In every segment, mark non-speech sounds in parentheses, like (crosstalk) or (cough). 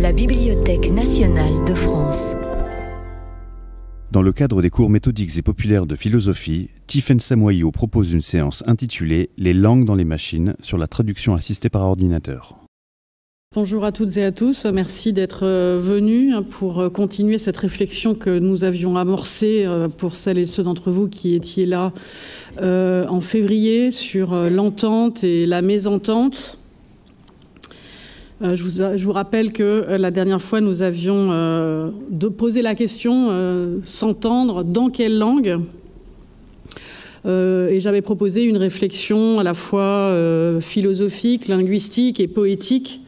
La Bibliothèque nationale de France. Dans le cadre des cours méthodiques et populaires de philosophie, Tiffaine Samoyo propose une séance intitulée Les langues dans les machines sur la traduction assistée par ordinateur. Bonjour à toutes et à tous, merci d'être euh, venus pour euh, continuer cette réflexion que nous avions amorcée euh, pour celles et ceux d'entre vous qui étiez là en février sur l'entente et la mésentente. Je vous, je vous, rappelle que la dernière fois, nous avions de posé la question s'entendre dans quelle langue et j'avais proposé une réflexion à la fois philosophique, linguistique et poétique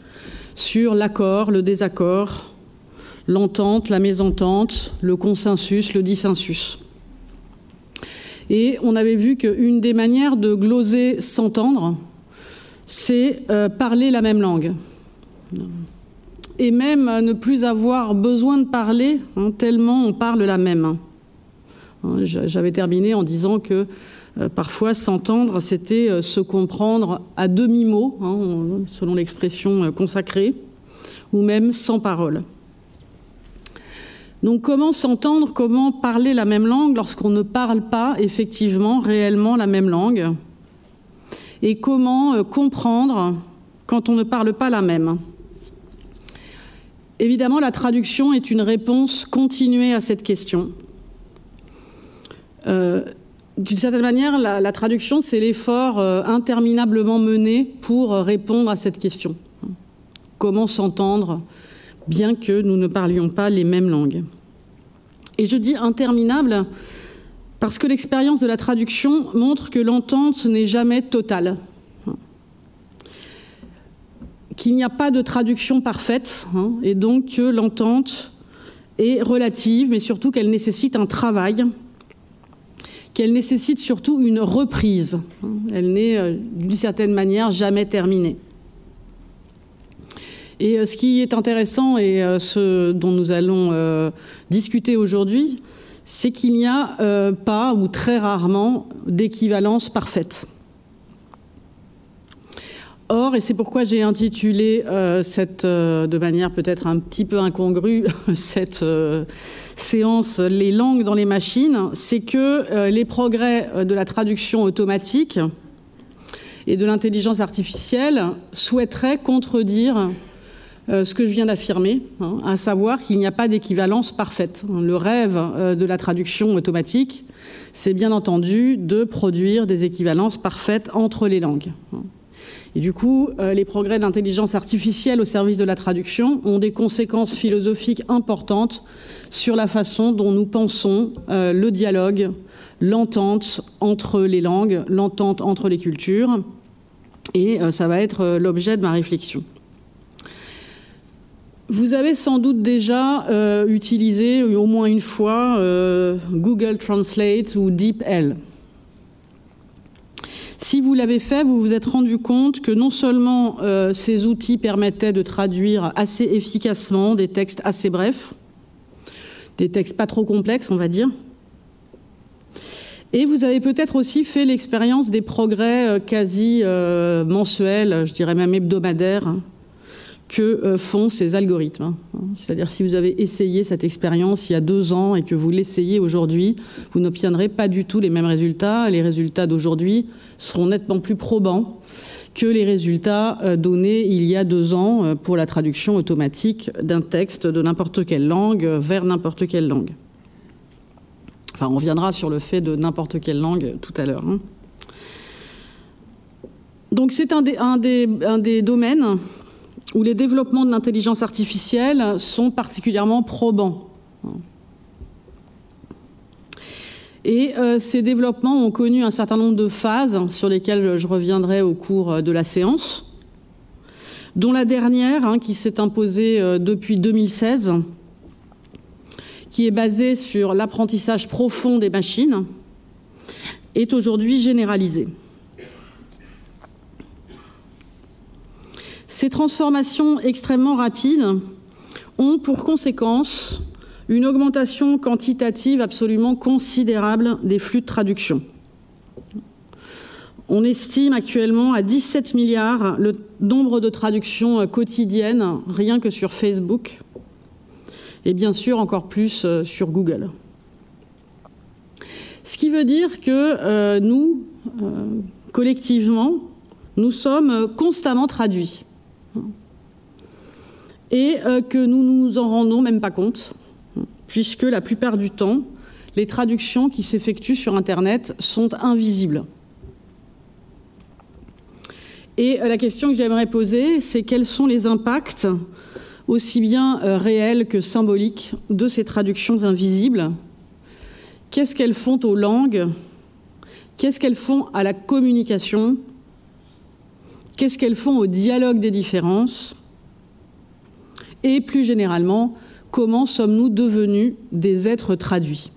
sur l'accord, le désaccord, l'entente, la mésentente, le consensus, le dissensus. Et on avait vu qu'une des manières de gloser s'entendre, c'est euh, parler la même langue. Et même ne plus avoir besoin de parler, hein, tellement on parle la même. Hein, j'avais terminé en disant que euh, parfois s'entendre, c'était euh, se comprendre à demi-mot, hein, selon l'expression euh, consacrée, ou même sans parole. Donc comment s'entendre, comment parler la même langue lorsqu'on ne parle pas effectivement, réellement la même langue? Et comment comprendre quand on ne parle pas la même? Évidemment, la traduction est une réponse continuée à cette question. D'une certaine manière, la, traduction, c'est l'effort euh, interminablement mené pour euh, répondre à cette question. Comment s'entendre, bien que nous ne parlions pas les mêmes langues Et je dis interminable parce que l'expérience de la traduction montre que l'entente n'est jamais totale. Qu'il n'y a pas de traduction parfaite, hein, et donc que l'entente est relative, mais surtout qu'elle nécessite un travail qu'elle nécessite surtout une reprise. Elle n'est euh, d'une certaine manière jamais terminée. Et euh, ce qui est intéressant et euh, ce dont nous allons discuter aujourd'hui, c'est qu'il n'y a pas ou très rarement d'équivalence parfaite. Or, et c'est pourquoi j'ai intitulé cette, de manière peut-être un petit peu incongrue, (laughs) cette séance Les langues dans les machines, c'est que euh, les progrès euh, de la traduction automatique et de l'intelligence artificielle souhaiteraient contredire euh, ce que je viens d'affirmer, hein, à savoir qu'il n'y a pas d'équivalence parfaite. Le rêve de la traduction automatique, c'est bien entendu de produire des équivalences parfaites entre les langues. Et du coup, euh, les progrès d'intelligence artificielle au service de la traduction ont des conséquences philosophiques importantes sur la façon dont nous pensons euh, le dialogue, l'entente entre les langues, l'entente entre les cultures. Et euh, ça va être l'objet de ma réflexion. Vous avez sans doute déjà utilisé au moins une fois Google Translate ou DeepL. Si vous l'avez fait, vous vous êtes rendu compte que non seulement euh, ces outils permettaient de traduire assez efficacement des textes assez brefs, des textes pas trop complexes, on va dire, et vous avez peut-être aussi fait l'expérience des progrès euh, quasi euh, mensuels, je dirais même hebdomadaires, hein, que euh, font ces algorithmes. Hein. C'est-à-dire si vous avez essayé cette expérience il y a deux ans et que vous l'essayez aujourd'hui, vous n'obtiendrez pas du tout les mêmes résultats. Les résultats d'aujourd'hui seront nettement plus probants que les résultats euh, donnés il y a deux ans euh, pour la traduction automatique d'un texte de n'importe quelle langue vers n'importe quelle langue. Enfin, on reviendra sur le fait de n'importe quelle langue tout à l'heure. Hein. Donc c'est un des domaines où les développements de l'intelligence artificielle sont particulièrement probants. Et euh, ces développements ont connu un certain nombre de phases sur lesquelles je reviendrai au cours de la séance, dont la dernière, hein, qui s'est imposée euh, depuis 2016, qui est basée sur l'apprentissage profond des machines, est aujourd'hui généralisée. Ces transformations extrêmement rapides ont pour conséquence une augmentation quantitative absolument considérable des flux de traduction. On estime actuellement à 17 milliards le nombre de traductions quotidiennes rien que sur Facebook et bien sûr encore plus sur Google. Ce qui veut dire que euh, nous, euh, collectivement, nous sommes constamment traduits et euh, que nous ne nous en rendons même pas compte, puisque la plupart du temps, les traductions qui s'effectuent sur Internet sont invisibles. Et la question que j'aimerais poser, c'est quels sont les impacts, aussi bien réels que symboliques, de ces traductions invisibles? Qu'est-ce qu'elles font aux langues? Qu'est-ce qu'elles font à la communication? Qu'est-ce qu'elles font au dialogue des différences Et plus généralement, comment sommes-nous devenus des êtres traduits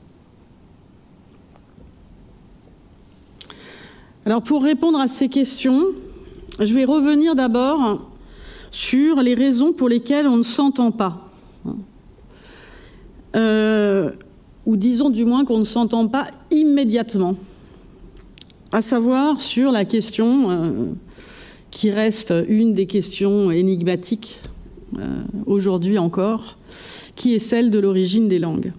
Alors pour répondre à ces questions, je vais revenir d'abord sur les raisons pour lesquelles on ne s'entend pas. Euh, ou disons du moins qu'on ne s'entend pas immédiatement, à savoir sur la question euh, qui reste une des questions énigmatiques euh, aujourd'hui encore, qui est celle de l'origine des langues.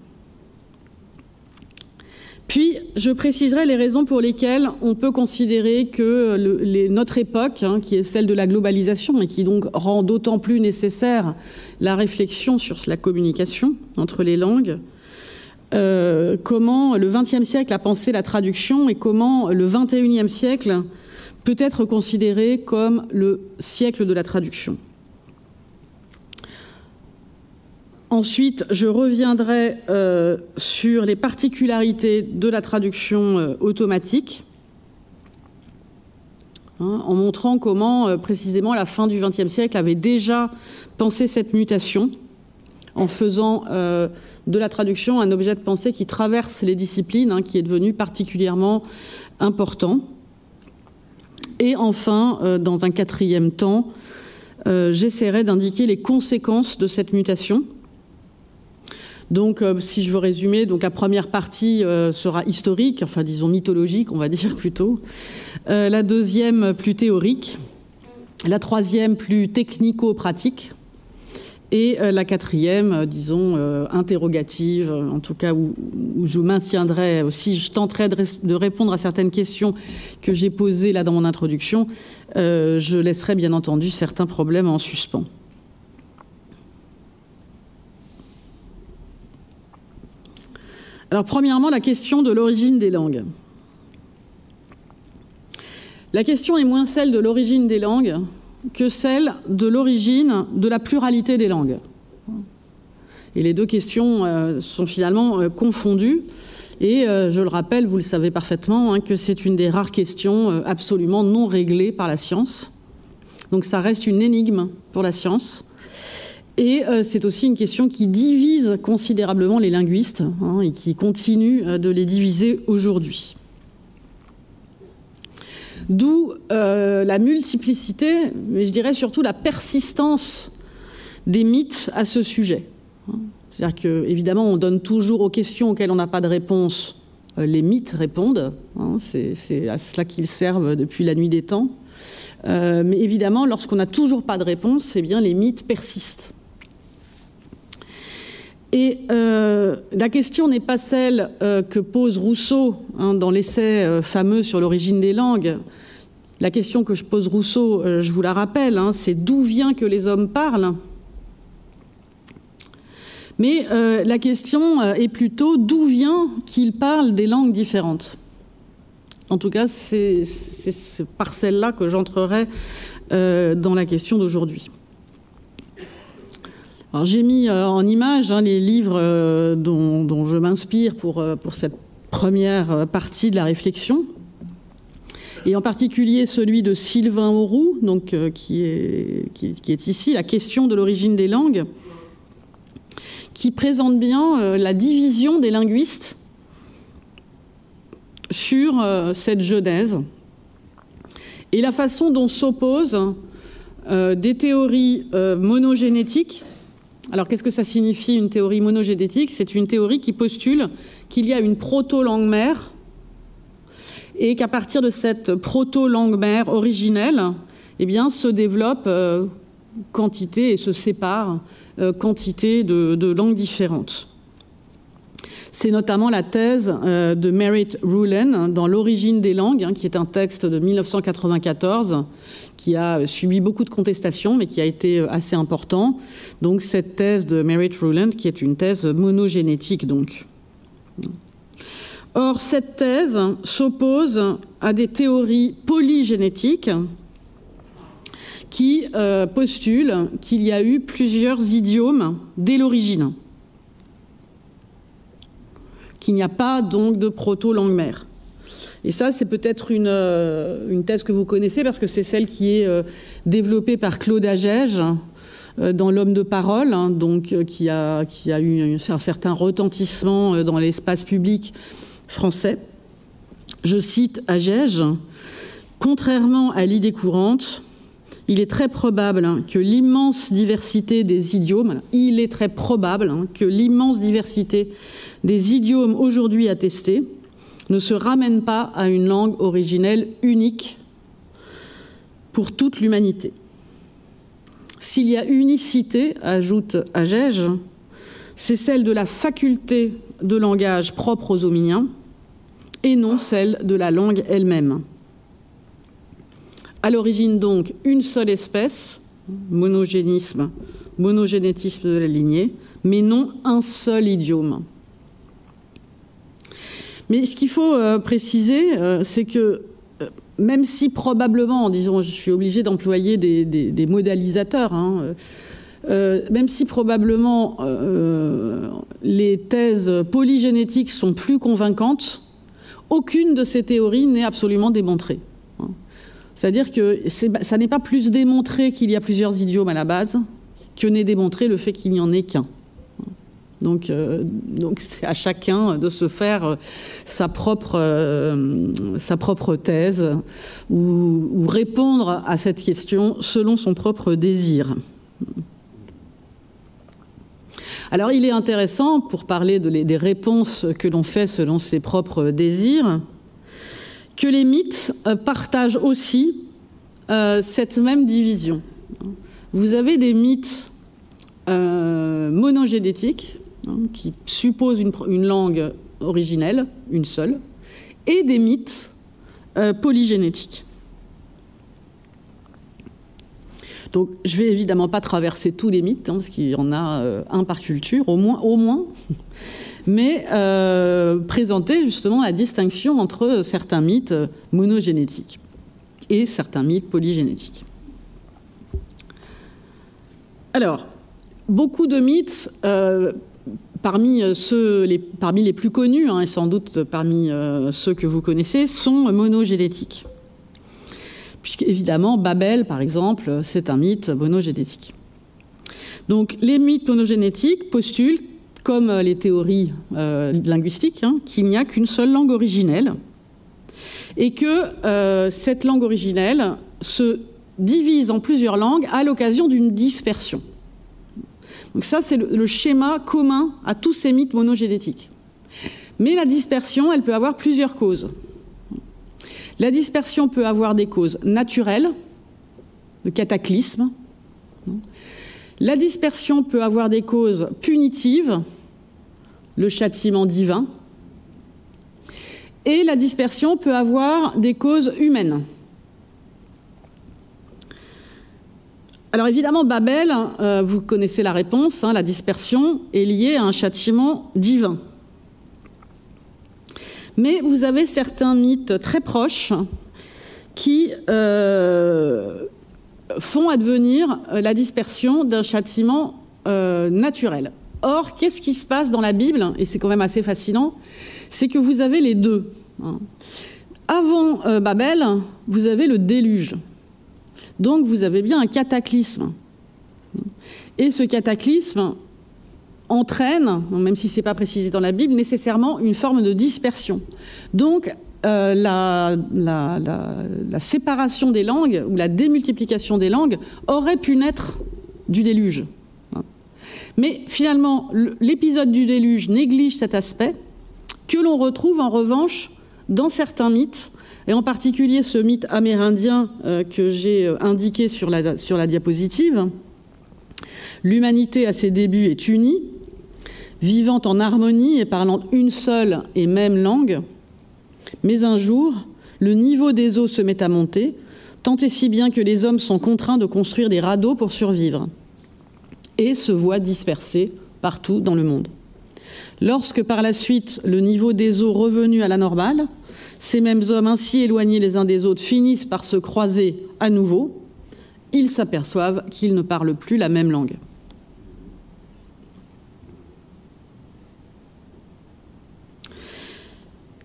Puis, je préciserai les raisons pour lesquelles on peut considérer que notre époque, hein, qui est celle de la globalisation et qui donc rend d'autant plus nécessaire la réflexion sur la communication entre les langues, euh, comment le XXe siècle a pensé la traduction et comment le XXIe siècle peut être considéré comme le siècle de la traduction. Ensuite, je reviendrai euh, sur les particularités de la traduction euh, automatique, hein, en montrant comment, précisément, à la fin du XXe siècle, avait déjà pensé cette mutation en faisant euh, de la traduction un objet de pensée qui traverse les disciplines, hein, qui est devenu particulièrement important. Et enfin, euh, dans un quatrième temps, euh, j'essaierai d'indiquer les conséquences de cette mutation. Donc, si je veux résumer, la première partie sera historique, enfin disons mythologique, on va (laughs) dire plutôt. la deuxième plus théorique. La troisième plus technico-pratique et euh, la quatrième, euh, disons, euh, interrogative, en tout cas où, je maintiendrai aussi, je tenterai de, répondre à certaines questions que j'ai posées là dans mon introduction, je laisserai bien entendu certains problèmes en suspens. Alors premièrement, la question de l'origine des langues. La question est moins celle de l'origine des langues que celle de l'origine de la pluralité des langues. Et les deux questions euh, sont finalement euh, confondues. Et euh, je le rappelle, vous le savez parfaitement, hein, que c'est une des rares questions absolument non réglées par la science. Donc ça reste une énigme pour la science. Et c'est aussi une question qui divise considérablement les linguistes hein, et qui continue de les diviser aujourd'hui. D'où euh, la multiplicité, mais je dirais surtout la persistance des mythes à ce sujet. C'est-à-dire qu'évidemment, on donne toujours aux questions auxquelles on n'a pas de réponse, euh, les mythes répondent. Hein, c'est à cela qu'ils servent depuis la nuit des temps. Euh, mais évidemment, lorsqu'on n'a toujours pas de réponse, eh les mythes persistent. Et la question n'est pas celle que pose Rousseau hein, dans l'essai fameux sur l'origine des langues, la question que je pose Rousseau, euh, je vous la rappelle, hein, c'est d'où vient que les hommes parlent mais euh, la question euh, est plutôt d'où vient qu'ils parlent des langues différentes. En tout cas, c'est par celle-là que j'entrerai dans la question d'aujourd'hui. J'ai mis en image hein, les livres dont, dont, je m'inspire pour, pour cette première partie de la réflexion et en particulier celui de Sylvain Auroux, donc, euh, qui, est, qui, est ici, la question de l'origine des langues, qui présente bien euh, la division des linguistes sur euh, cette genèse et la façon dont s'opposent des théories monogénétiques. Alors qu'est-ce que ça signifie une théorie monogénétique? C'est une théorie qui postule qu'il y a une proto-langue mère et qu'à partir de cette proto-langue mère originelle, eh bien, se développe euh, quantité et se sépare euh, quantité de, langues différentes. C'est notamment la thèse euh, de Merritt Rulen dans L'origine des langues, hein, qui est un texte de 1994 qui a subi beaucoup de contestations, mais qui a été assez important. Donc cette thèse de Merritt Rulen, qui est une thèse monogénétique, donc. Or, cette thèse s'oppose à des théories polygénétiques qui euh, postulent qu'il y a eu plusieurs idiomes dès l'origine, qu'il n'y a pas donc de proto-langue mère. Et ça, c'est peut-être une, euh, une, thèse que vous connaissez parce que c'est celle qui est euh, développée par Claude Agege dans L'homme de parole, hein, donc qui a, eu un certain retentissement dans l'espace public français. Je cite Agege Contrairement à l'idée courante, il est très probable hein, que l'immense diversité des idiomes, il est très probable hein, que l'immense diversité des idiomes aujourd'hui attestés ne se ramène pas à une langue originelle unique pour toute l'humanité. S'il y a unicité, ajoute Agege, c'est celle de la faculté de langage propre aux hominiens et non celle de la langue elle-même. À l'origine donc une seule espèce, monogénisme, monogénétisme de la lignée, mais non un seul idiome. Mais ce qu'il faut euh, préciser, euh, c'est que euh, même si probablement, disons, je suis obligé d'employer des, modalisateurs, hein, même si probablement les thèses polygénétiques sont plus convaincantes, aucune de ces théories n'est absolument démontrée. C'est-à-dire que ça n'est pas plus démontré qu'il y a plusieurs idiomes à la base que n'est démontré le fait qu'il n'y en ait qu'un. Donc, euh, donc c'est à chacun de se faire euh, sa propre, euh, sa propre thèse ou, répondre à cette question selon son propre désir. Alors, il est intéressant, pour parler de des réponses que l'on fait selon ses propres désirs, que les mythes partagent aussi cette même division. Vous avez des mythes monogénétiques, hein, qui supposent une, langue originelle, une seule, et des mythes polygénétiques. Donc, je vais évidemment pas traverser tous les mythes, hein, parce qu'il y en a un par culture, au moins, (laughs) mais euh, présenter justement la distinction entre certains mythes monogénétiques et certains mythes polygénétiques. Alors, beaucoup de mythes, euh, les, parmi les plus connus, hein, et sans doute parmi euh, ceux que vous connaissez, sont monogénétiques. Puisqu'évidemment, Babel, par exemple, c'est un mythe monogénétique. Donc, les mythes monogénétiques postulent comme euh, les théories euh, linguistiques, hein, qu'il n'y a qu'une seule langue originelle et que euh, cette langue originelle se divise en plusieurs langues à l'occasion d'une dispersion. Donc ça, c'est le, schéma commun à tous ces mythes monogénétiques. Mais la dispersion, elle peut avoir plusieurs causes. La dispersion peut avoir des causes naturelles, le cataclysme. La dispersion peut avoir des causes punitives, le châtiment divin. Et la dispersion peut avoir des causes humaines. Alors évidemment, Babel, euh, vous connaissez la réponse, hein, la dispersion est liée à un châtiment divin. Mais vous avez certains mythes très proches qui euh, font advenir la dispersion d'un châtiment euh, naturel. Or, qu'est-ce qui se passe dans la Bible Et c'est quand même assez fascinant, c'est que vous avez les deux. Hein. Avant euh, Babel, vous avez le déluge. Donc vous avez bien un cataclysme. Et ce cataclysme entraîne, même si ce n'est pas précisé dans la Bible, nécessairement une forme de dispersion. Donc euh, la, la, séparation des langues ou la démultiplication des langues aurait pu naître du déluge. Mais finalement, l'épisode du déluge néglige cet aspect que l'on retrouve en revanche dans certains mythes, et en particulier ce mythe amérindien euh, que j'ai euh, indiqué sur la, sur la diapositive, l'humanité à ses débuts est unie, vivant en harmonie et parlant une seule et même langue, mais un jour, le niveau des eaux se met à monter, tant et si bien que les hommes sont contraints de construire des radeaux pour survivre, et se voient dispersés partout dans le monde. Lorsque par la suite le niveau des eaux revenu à la normale, ces mêmes hommes ainsi éloignés les uns des autres finissent par se croiser à nouveau, ils s'aperçoivent qu'ils ne parlent plus la même langue.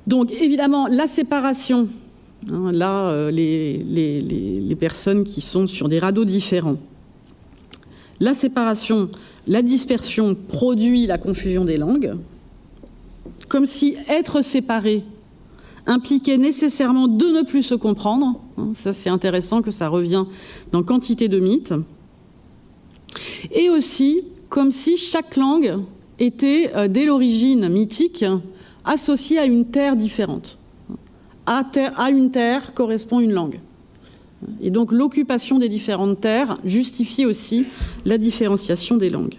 Donc évidemment, la séparation, hein, là, euh, les, les, personnes qui sont sur des radeaux différents, la séparation, la dispersion produit la confusion des langues, comme si être séparé impliquait nécessairement de ne plus se comprendre. Hein, ça, c'est intéressant que ça revient dans quantité de mythes. Et aussi comme si chaque langue était, euh, dès l'origine mythique, associée à une terre différente. À une terre correspond une langue. Et donc l'occupation des différentes terres justifie aussi la différenciation des langues.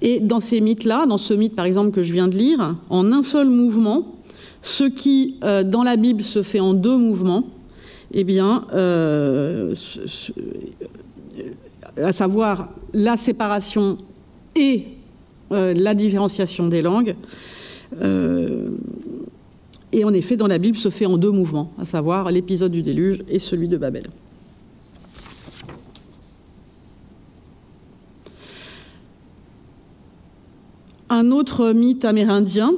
Et dans ces mythes-là, dans ce mythe par exemple que je viens de lire, en un seul mouvement, ce qui euh, dans la Bible se fait en deux mouvements, eh bien, euh, à savoir la séparation et euh, la différenciation des langues. Et en effet, dans la Bible, se fait en deux mouvements, à savoir l'épisode du déluge et celui de Babel. un autre mythe amérindien.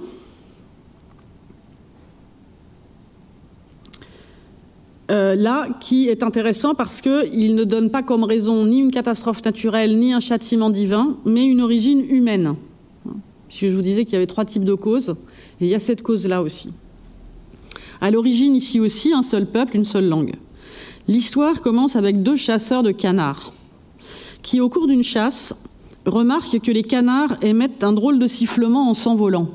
Euh, là, qui est intéressant parce qu'il ne donne pas comme raison ni une catastrophe naturelle, ni un châtiment divin, mais une origine humaine. Puisque je vous disais qu'il y avait trois types de causes, et il y a cette cause-là aussi. À l'origine, ici aussi, un seul peuple, une seule langue. L'histoire commence avec deux chasseurs de canards, qui, au cours d'une chasse, remarque que les canards émettent un drôle de sifflement en s'envolant.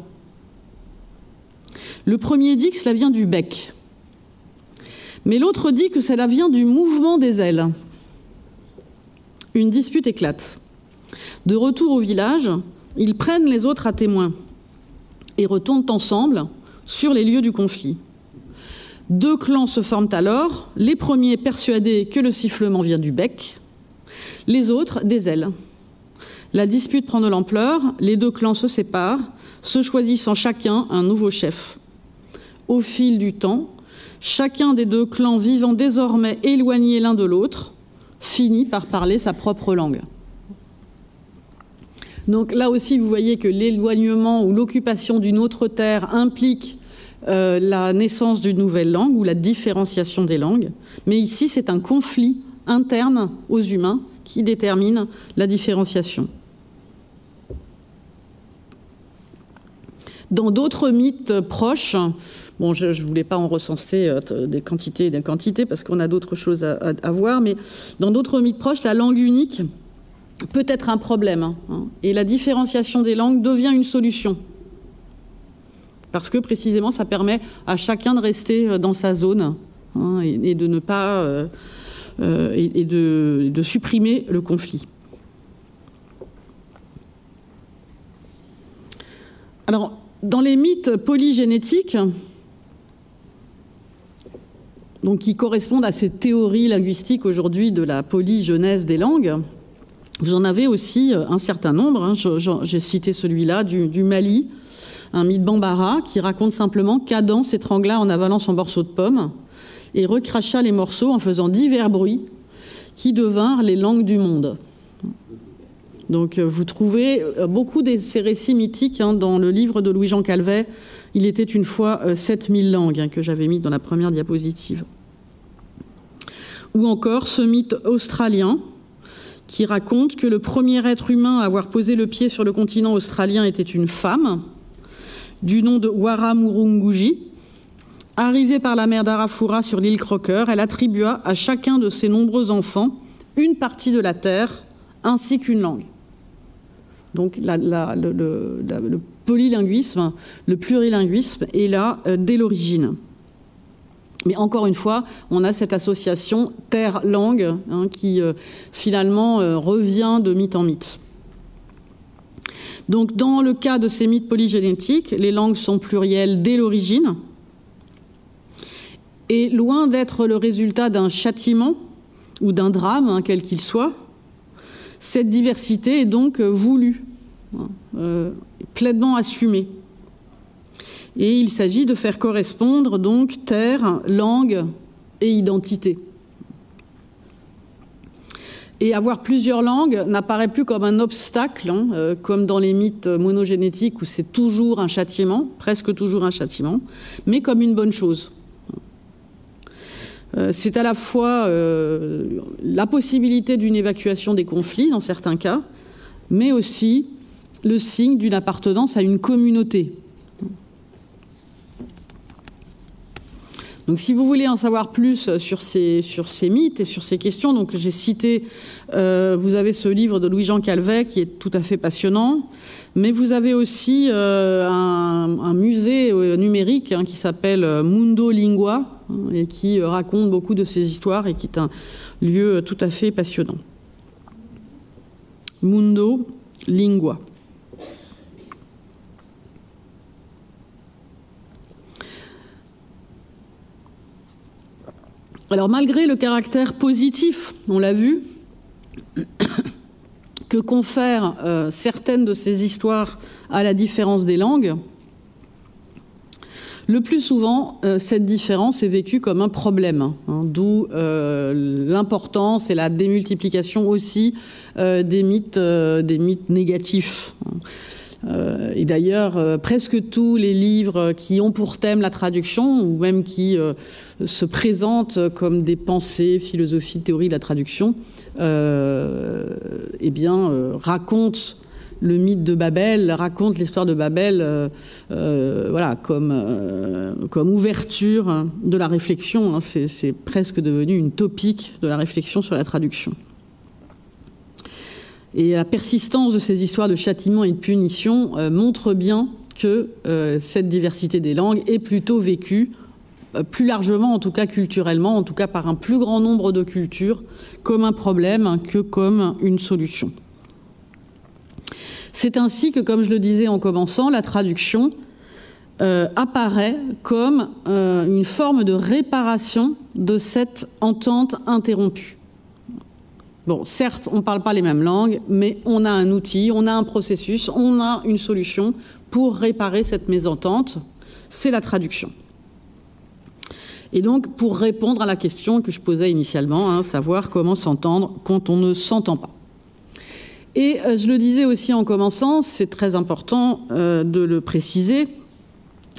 Le premier dit que cela vient du bec, mais l'autre dit que cela vient du mouvement des ailes. Une dispute éclate. De retour au village, ils prennent les autres à témoin et retournent ensemble sur les lieux du conflit. Deux clans se forment alors, les premiers persuadés que le sifflement vient du bec, les autres des ailes. La dispute prend de l'ampleur, les deux clans se séparent, se choisissant chacun un nouveau chef. Au fil du temps, chacun des deux clans vivant désormais éloignés l'un de l'autre finit par parler sa propre langue. Donc là aussi, vous voyez que l'éloignement ou l'occupation d'une autre terre implique euh, la naissance d'une nouvelle langue ou la différenciation des langues. Mais ici, c'est un conflit interne aux humains qui détermine la différenciation. Dans d'autres mythes proches, je ne voulais pas en recenser euh, des quantités et des quantités parce qu'on a d'autres choses à, voir, mais dans d'autres mythes proches, la langue unique peut être un problème. Hein, hein, et la différenciation des langues devient une solution. Parce que précisément, ça permet à chacun de rester euh, dans sa zone hein, et, de ne pas. Euh, et, de, de supprimer le conflit. Alors, dans les mythes polygénétiques, donc qui correspondent à ces théories linguistiques aujourd'hui de la polygenèse des langues, vous en avez aussi un certain nombre. Hein. J'ai cité celui-là du, Mali, un mythe bambara qui raconte simplement qu'Adam s'étrangla en avalant son morceau de pomme et recracha les morceaux en faisant divers bruits qui devinrent les langues du monde. Donc euh, vous trouvez euh, beaucoup de ces récits mythiques hein, dans le livre de Louis-Jean Calvet. Il était une fois 7000 euh, langues hein, que j'avais mis dans la première diapositive. Ou encore ce mythe australien qui raconte que le premier être humain à avoir posé le pied sur le continent australien était une femme du nom de Waramurunguji. Arrivée par la mer d'Arafura sur l'île Crocker, elle attribua à chacun de ses nombreux enfants une partie de la terre ainsi qu'une langue. Donc le, polylinguisme, le plurilinguisme est là dès l'origine. Mais encore une fois, on a cette association terre-langue hein, qui finalement revient de mythe en mythe. Donc dans le cas de ces mythes polygénétiques, les langues sont plurielles dès l'origine. Et loin d'être le résultat d'un châtiment ou d'un drame, hein, quel qu'il soit, cette diversité est donc voulue, hein, euh, pleinement assumée. Et il s'agit de faire correspondre donc terre, langue et identité. Et avoir plusieurs langues n'apparaît plus comme un obstacle, hein, euh, comme dans les mythes monogénétiques où c'est toujours un châtiment, presque toujours un châtiment, mais comme une bonne chose. Euh, c'est à la fois euh, la possibilité d'une évacuation des conflits dans certains cas, mais aussi le signe d'une appartenance à une communauté. Donc si vous voulez en savoir plus sur ces, sur ces mythes et sur ces questions, j'ai cité, euh, vous avez ce livre de Louis-Jean Calvet qui est tout à fait passionnant, mais vous avez aussi euh, un, musée euh, numérique hein, qui s'appelle Mundo Lingua hein, et qui raconte beaucoup de ces histoires et qui est un lieu tout à fait passionnant. Mundo Lingua. Alors malgré le caractère positif, on l'a vu, (coughs) que confèrent euh, certaines de ces histoires à la différence des langues, le plus souvent, euh, cette différence est vécue comme un problème, hein, d'où euh, l'importance et la démultiplication aussi des mythes, des mythes négatifs. Euh, et d'ailleurs, euh, presque tous les livres qui ont pour thème la traduction, ou même qui euh, se présentent comme des pensées, philosophies, théories de la traduction, eh bien, racontent le mythe de Babel, racontent l'histoire de Babel, voilà, comme, comme ouverture de la réflexion. Hein. C'est presque devenu une topique de la réflexion sur la traduction. Et la persistance de ces histoires de châtiment et de punition euh, montre bien que euh, cette diversité des langues est plutôt vécue, euh, plus largement, en tout cas culturellement, en tout cas par un plus grand nombre de cultures, comme un problème que comme une solution. C'est ainsi que, comme je le disais en commençant, la traduction apparaît comme une forme de réparation de cette entente interrompue. Bon, certes, on ne parle pas les mêmes langues, mais on a un outil, on a un processus, on a une solution pour réparer cette mésentente, c'est la traduction. Et donc, pour répondre à la question que je posais initialement, hein, savoir comment s'entendre quand on ne s'entend pas. Et euh, je le disais aussi en commençant, c'est très important euh, de le préciser,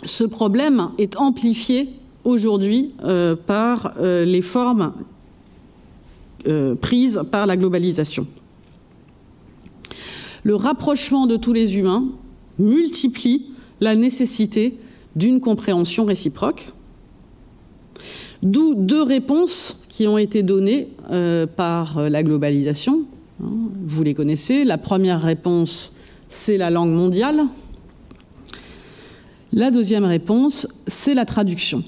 ce problème est amplifié aujourd'hui euh, par les formes euh, prise par la globalisation. Le rapprochement de tous les humains multiplie la nécessité d'une compréhension réciproque, d'où deux réponses qui ont été données euh, par la globalisation. Hein, vous les connaissez. La première réponse, c'est la langue mondiale. La deuxième réponse, c'est la traduction.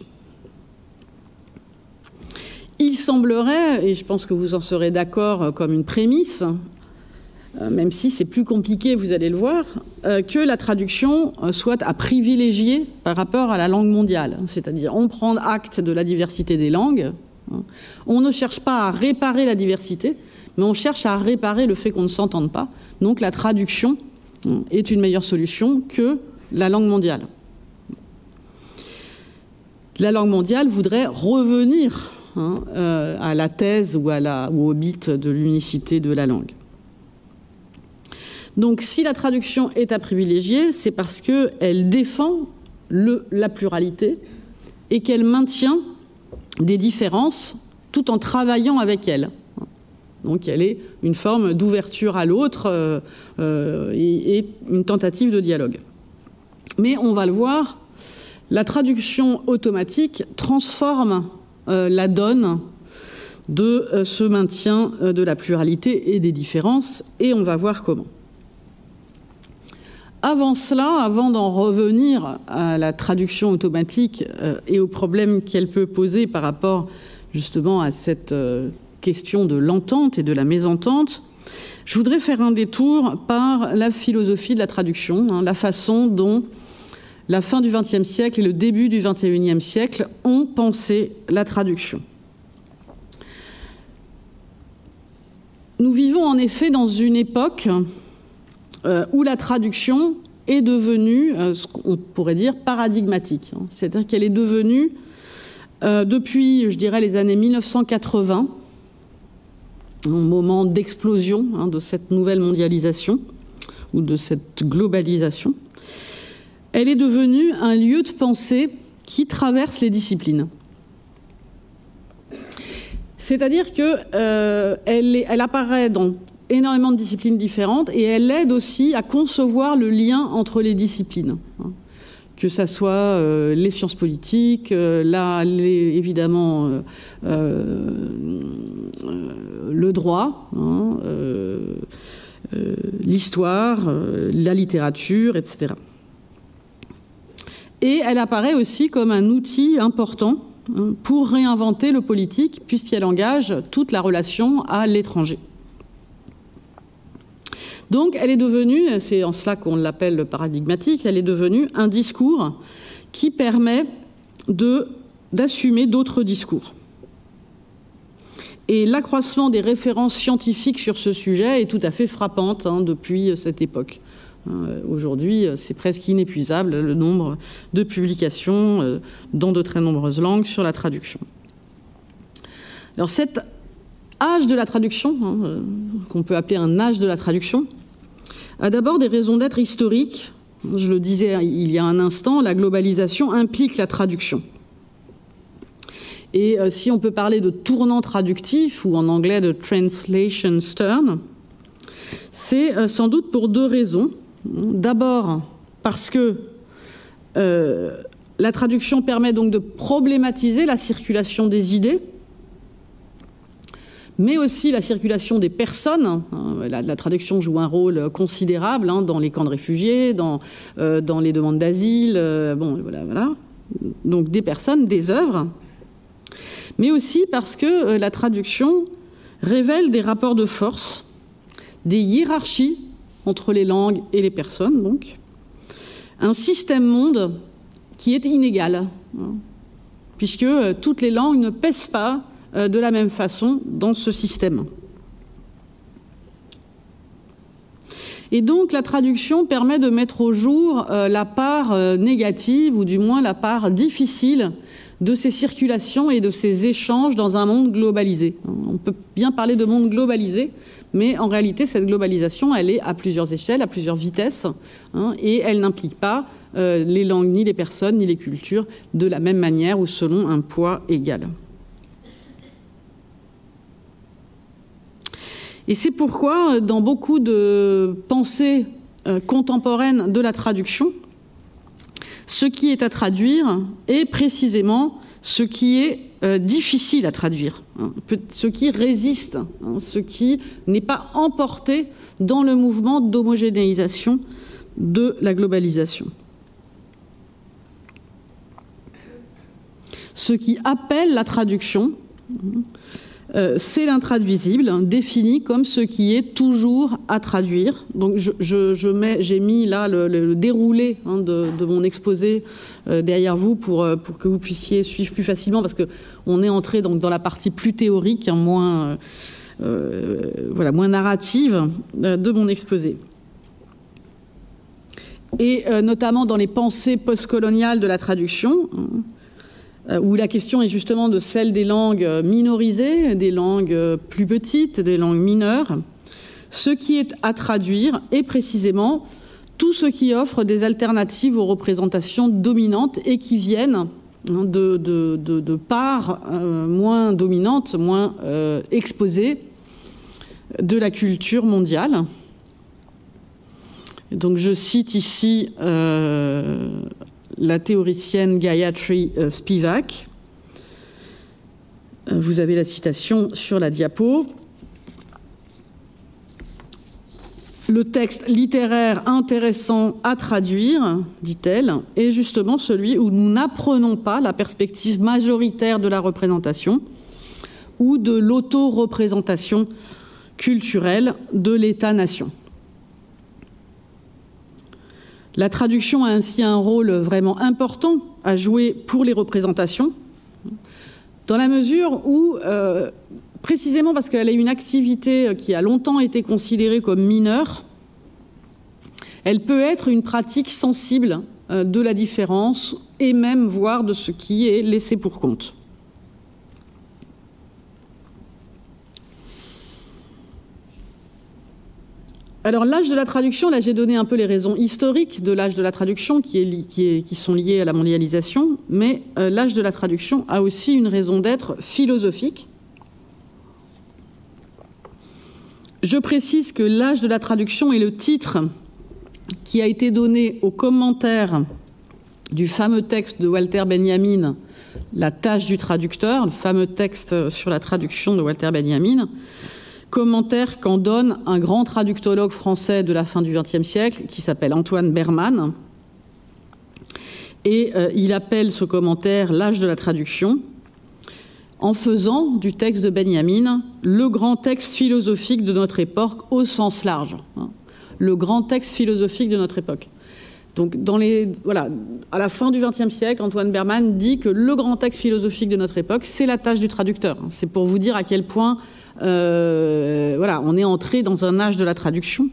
Il semblerait, et je pense que vous en serez d'accord euh, comme une prémisse, euh, même si c'est plus compliqué, vous allez le voir, euh, que la traduction soit à privilégier par rapport à la langue mondiale. C'est-à-dire, on prend acte de la diversité des langues, hein. on ne cherche pas à réparer la diversité, mais on cherche à réparer le fait qu'on ne s'entende pas. Donc la traduction hein, est une meilleure solution que la langue mondiale. La langue mondiale voudrait revenir Hein, euh, à la thèse ou, à au bit de l'unicité de la langue. Donc si la traduction est à privilégier, c'est parce qu'elle défend la pluralité et qu'elle maintient des différences tout en travaillant avec elles. Donc elle est une forme d'ouverture à l'autre euh, euh, et, et, une tentative de dialogue. Mais on va le voir, la traduction automatique transforme la donne de euh, ce maintien euh, de la pluralité et des différences, et on va voir comment. Avant cela, avant d'en revenir à la traduction automatique et aux problèmes qu'elle peut poser par rapport justement à cette question de l'entente et de la mésentente, je voudrais faire un détour par la philosophie de la traduction, hein, la façon dont la fin du XXe siècle et le début du XXIe siècle ont pensé la traduction. Nous vivons en effet dans une époque euh, où la traduction est devenue, euh, ce pourrait dire, paradigmatique. Hein. C'est-à-dire qu'elle est devenue, euh, depuis, je dirais, les années 1980, un moment d'explosion hein, de cette nouvelle mondialisation ou de cette globalisation, elle est devenue un lieu de pensée qui traverse les disciplines. C'est-à-dire qu'elle euh, elle apparaît dans énormément de disciplines différentes et elle aide aussi à concevoir le lien entre les disciplines. Hein que ça soit euh, les sciences politiques, euh, là, évidemment, le droit, hein, l'histoire, la littérature, etc. Et elle apparaît aussi comme un outil important hein, pour réinventer le politique, puisqu'elle engage toute la relation à l'étranger. Donc elle est devenue, c'est en cela qu'on l'appelle paradigmatique, elle est devenue un discours qui permet d'assumer d'autres discours. Et l'accroissement des références scientifiques sur ce sujet est tout à fait frappante hein, depuis cette époque. Euh, aujourd'hui, c'est presque inépuisable le nombre de publications euh, dans de très nombreuses langues sur la traduction. Alors cet âge de la traduction, hein, euh, qu'on peut appeler un âge de la traduction, a d'abord des raisons d'être historiques. Je le disais il y a un instant, la globalisation implique la traduction. Et euh, si on peut parler de tournant traductif, ou en anglais de translation stern, c'est euh, sans doute pour deux raisons. D'abord, parce que euh, la traduction permet donc de problématiser la circulation des idées, mais aussi la circulation des personnes. Hein. La, traduction joue un rôle considérable hein, dans les camps de réfugiés, dans, euh, dans les demandes d'asile, euh, bon, voilà, voilà. Donc des personnes, des œuvres, mais aussi parce que la traduction révèle des rapports de force, des hiérarchies entre les langues et les personnes, donc un système monde qui est inégal, hein, puisque toutes les langues ne pèsent pas euh, de la même façon dans ce système. Et donc la traduction permet de mettre au jour euh, la part euh, négative, ou du moins la part difficile de ces circulations et de ces échanges dans un monde globalisé. On peut bien parler de monde globalisé, mais en réalité, cette globalisation, elle est à plusieurs échelles, à plusieurs vitesses, hein, et elle n'implique pas les langues, ni les personnes, ni les cultures de la même manière ou selon un poids égal. Et c'est pourquoi, dans beaucoup de pensées euh, contemporaines de la traduction, ce qui est à traduire est précisément ce qui est euh, difficile à traduire, hein, ce qui résiste, hein, ce qui n'est pas emporté dans le mouvement d'homogénéisation de la globalisation. Ce qui appelle la traduction, euh, c'est l'intraduisible, défini comme ce qui est toujours à traduire. Donc j'ai mis là le, déroulé hein, de, mon exposé euh, derrière vous euh, pour, que vous puissiez suivre plus facilement, parce qu'on est entré donc, dans la partie plus théorique, hein, moins, voilà, moins narrative de mon exposé et notamment dans les pensées postcoloniales de la traduction. Euh, où la question est justement de celle des langues minorisées, des langues plus petites, des langues mineures. Ce qui est à traduire est précisément tout ce qui offre des alternatives aux représentations dominantes et qui viennent hein, de, parts euh, moins dominantes, moins euh, exposées de la culture mondiale. Donc je cite ici la théoricienne Gayatri euh, Spivak. Euh, vous avez la citation sur la diapo. Le texte littéraire intéressant à traduire, dit-elle, est justement celui où nous n'apprenons pas la perspective majoritaire de la représentation ou de l'auto-représentation culturelle de l'État-nation. La traduction a ainsi un rôle vraiment important à jouer pour les représentations, dans la mesure où, euh, précisément parce qu'elle a une activité qui a longtemps été considérée comme mineure, elle peut être une pratique sensible euh, de la différence et même voire de ce qui est laissé pour compte. Alors l'âge de la traduction, là j'ai donné un peu les raisons historiques de l'âge de la traduction qui, sont liées à la mondialisation, mais euh, l'âge de la traduction a aussi une raison d'être philosophique. Je précise que l'âge de la traduction est le titre qui a été donné au commentaire du fameux texte de Walter Benjamin, La tâche du traducteur, le fameux texte sur la traduction de Walter Benjamin, commentaire qu'en donne un grand traductologue français de la fin du XXe siècle qui s'appelle Antoine Berman. Et euh, il appelle ce commentaire l'âge de la traduction en faisant du texte de Benjamin le grand texte philosophique de notre époque au sens large. Hein. le grand texte philosophique de notre époque. Donc, à la fin du XXe siècle, Antoine Berman dit que le grand texte philosophique de notre époque, c'est la tâche du traducteur. C'est pour vous dire à quel point euh, voilà, on est entré dans un âge de la traduction.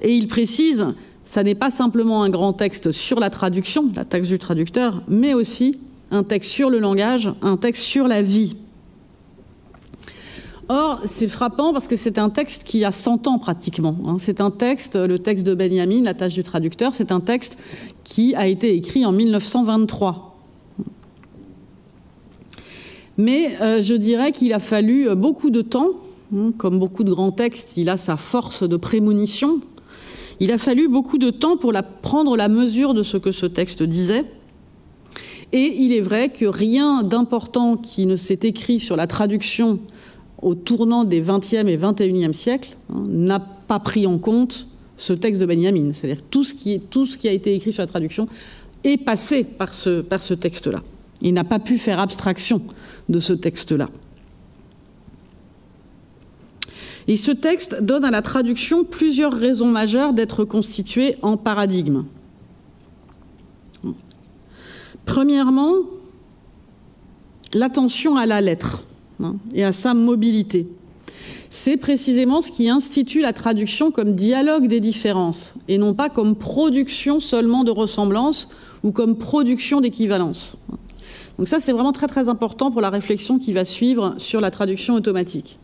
Et il précise, ça n'est pas simplement un grand texte sur la traduction, la taxe du traducteur, mais aussi un texte sur le langage, un texte sur la vie. Or, c'est frappant parce que c'est un texte qui a 100 ans pratiquement. Hein. C'est un texte, le texte de Benjamin, la tâche du traducteur, c'est un texte qui a été écrit en 1923. Mais euh, je dirais qu'il a fallu euh, beaucoup de temps, hein, comme beaucoup de grands textes, il a sa force de prémonition. Il a fallu beaucoup de temps pour prendre la mesure de ce que ce texte disait. Et il est vrai que rien d'important qui ne s'est écrit sur la traduction au tournant des 20e et 21e siècles hein, n'a pas pris en compte ce texte de Benjamin. C'est-à-dire tout ce qui tout ce qui a été écrit sur la traduction est passé par ce, par ce texte-là. Il n'a pas pu faire abstraction de ce texte-là. Et ce texte donne à la traduction plusieurs raisons majeures d'être constituée en paradigme. Premièrement, l'attention à la lettre hein, et à sa mobilité. C'est précisément ce qui institue la traduction comme dialogue des différences et non pas comme production seulement de ressemblance ou comme production d'équivalence. Donc ça, c'est vraiment très très important pour la réflexion qui va suivre sur la traduction automatique.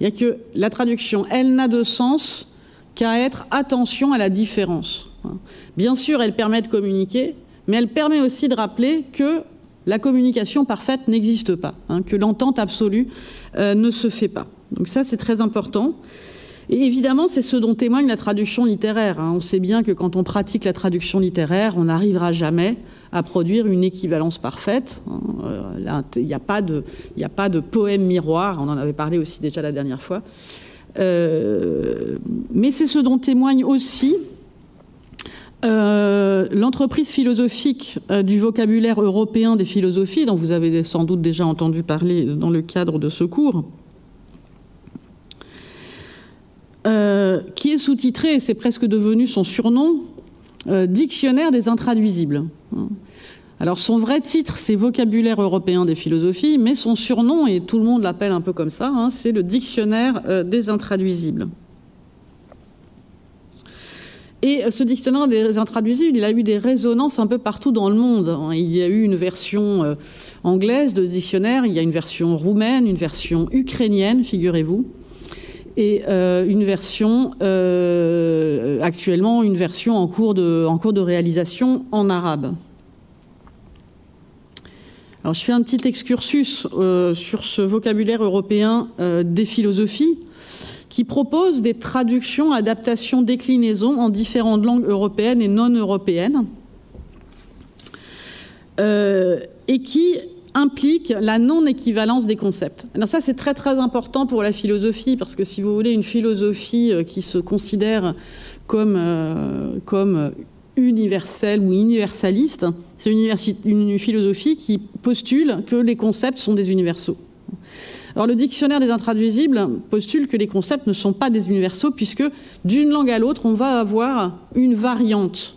Il y a que la traduction, elle n'a de sens qu'à être attention à la différence. Bien sûr, elle permet de communiquer, mais elle permet aussi de rappeler que la communication parfaite n'existe pas, hein, que l'entente absolue euh, ne se fait pas. Donc ça, c'est très important. Et évidemment, c'est ce dont témoigne la traduction littéraire. Hein. On sait bien que quand on pratique la traduction littéraire, on n'arrivera jamais à produire une équivalence parfaite. Hein. Euh, il n'y a, pas de, poème miroir, on en avait parlé aussi déjà la dernière fois. Euh, mais c'est ce dont témoigne aussi euh, l'entreprise philosophique du vocabulaire européen des philosophies, dont vous avez sans doute déjà entendu parler dans le cadre de ce cours. Euh, qui est sous-titré, c'est presque devenu son surnom, euh, Dictionnaire des intraduisibles. Alors son vrai titre, c'est Vocabulaire européen des philosophies, mais son surnom, et tout le monde l'appelle un peu comme ça, hein, c'est le Dictionnaire euh, des intraduisibles. Et ce dictionnaire des intraduisibles, il a eu des résonances un peu partout dans le monde. Il y a eu une version anglaise de dictionnaire, il y a une version roumaine, une version ukrainienne, figurez-vous et euh, une version euh, actuellement une version en cours de, en cours de réalisation en arabe. Alors je fais un petit excursus euh, sur ce vocabulaire européen des philosophies qui propose des traductions, adaptations, déclinaisons en différentes langues européennes et non européennes et qui implique la non-équivalence des concepts. Alors ça, c'est très très important pour la philosophie, parce que si vous voulez une philosophie euh, qui se considère comme, euh, comme universelle ou universaliste, c'est une, une philosophie qui postule que les concepts sont des universaux. Alors le dictionnaire des intraduisibles postule que les concepts ne sont pas des universaux, puisque d'une langue à l'autre, on va avoir une variante.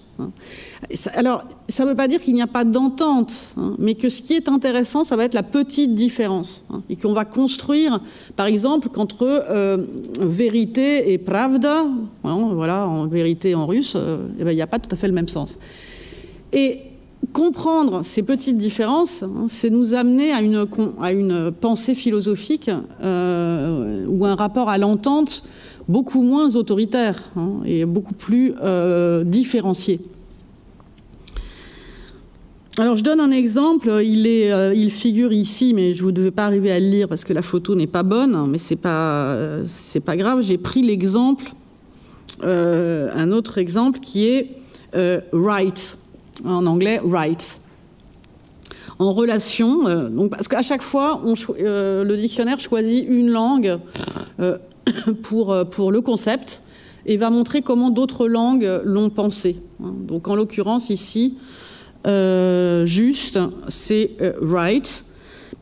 Alors, ça ne veut pas dire qu'il n'y a pas d'entente, hein, mais que ce qui est intéressant, ça va être la petite différence. Hein, et qu'on va construire, par exemple, qu'entre euh, vérité et pravda, hein, voilà, en vérité en russe, euh, eh ben, il n'y a pas tout à fait le même sens. Et comprendre ces petites différences, c'est nous amener à une, à une pensée philosophique euh, ou un rapport à l'entente beaucoup moins autoritaire et beaucoup plus différencié. Alors je donne un exemple, il, est, euh, il figure ici, mais je ne devais pas arriver à le lire parce que la photo n'est pas bonne, mais ce n'est pas, euh, pas grave. J'ai pris l'exemple, euh, un autre exemple qui est right, en anglais right. En relation, donc, parce qu'à chaque fois, le dictionnaire choisit une langue pour, pour le concept et va montrer comment d'autres langues l'ont pensé. Donc en l'occurrence ici, euh, juste, c'est euh, right,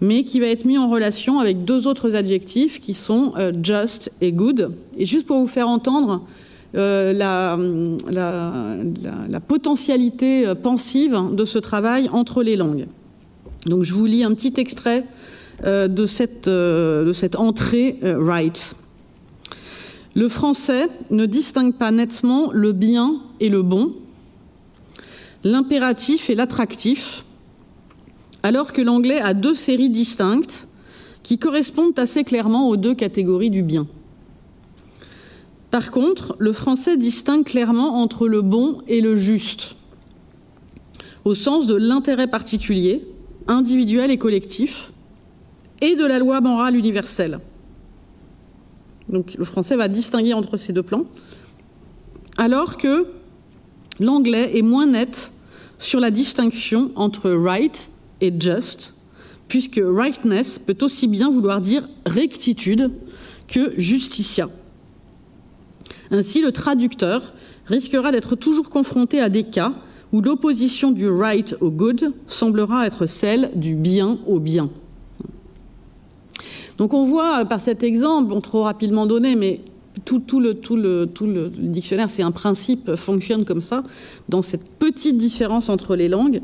mais qui va être mis en relation avec deux autres adjectifs qui sont euh, just et good. Et juste pour vous faire entendre la, potentialité pensive de ce travail entre les langues. Donc je vous lis un petit extrait de cette entrée right. Le français ne distingue pas nettement le bien et le bon, l'impératif et l'attractif, alors que l'anglais a deux séries distinctes qui correspondent assez clairement aux deux catégories du bien. Par contre, le français distingue clairement entre le bon et le juste, au sens de l'intérêt particulier, individuel et collectif, et de la loi morale universelle. Donc le français va distinguer entre ces deux plans, alors que l'anglais est moins net sur la distinction entre right et just, puisque rightness peut aussi bien vouloir dire rectitude que justicia. Ainsi, le traducteur risquera d'être toujours confronté à des cas où l'opposition du right au good semblera être celle du bien au bien. Donc on voit par cet exemple, trop rapidement donné, mais tout, le, dictionnaire, c'est un principe, fonctionne comme ça, dans cette petite différence entre les langues,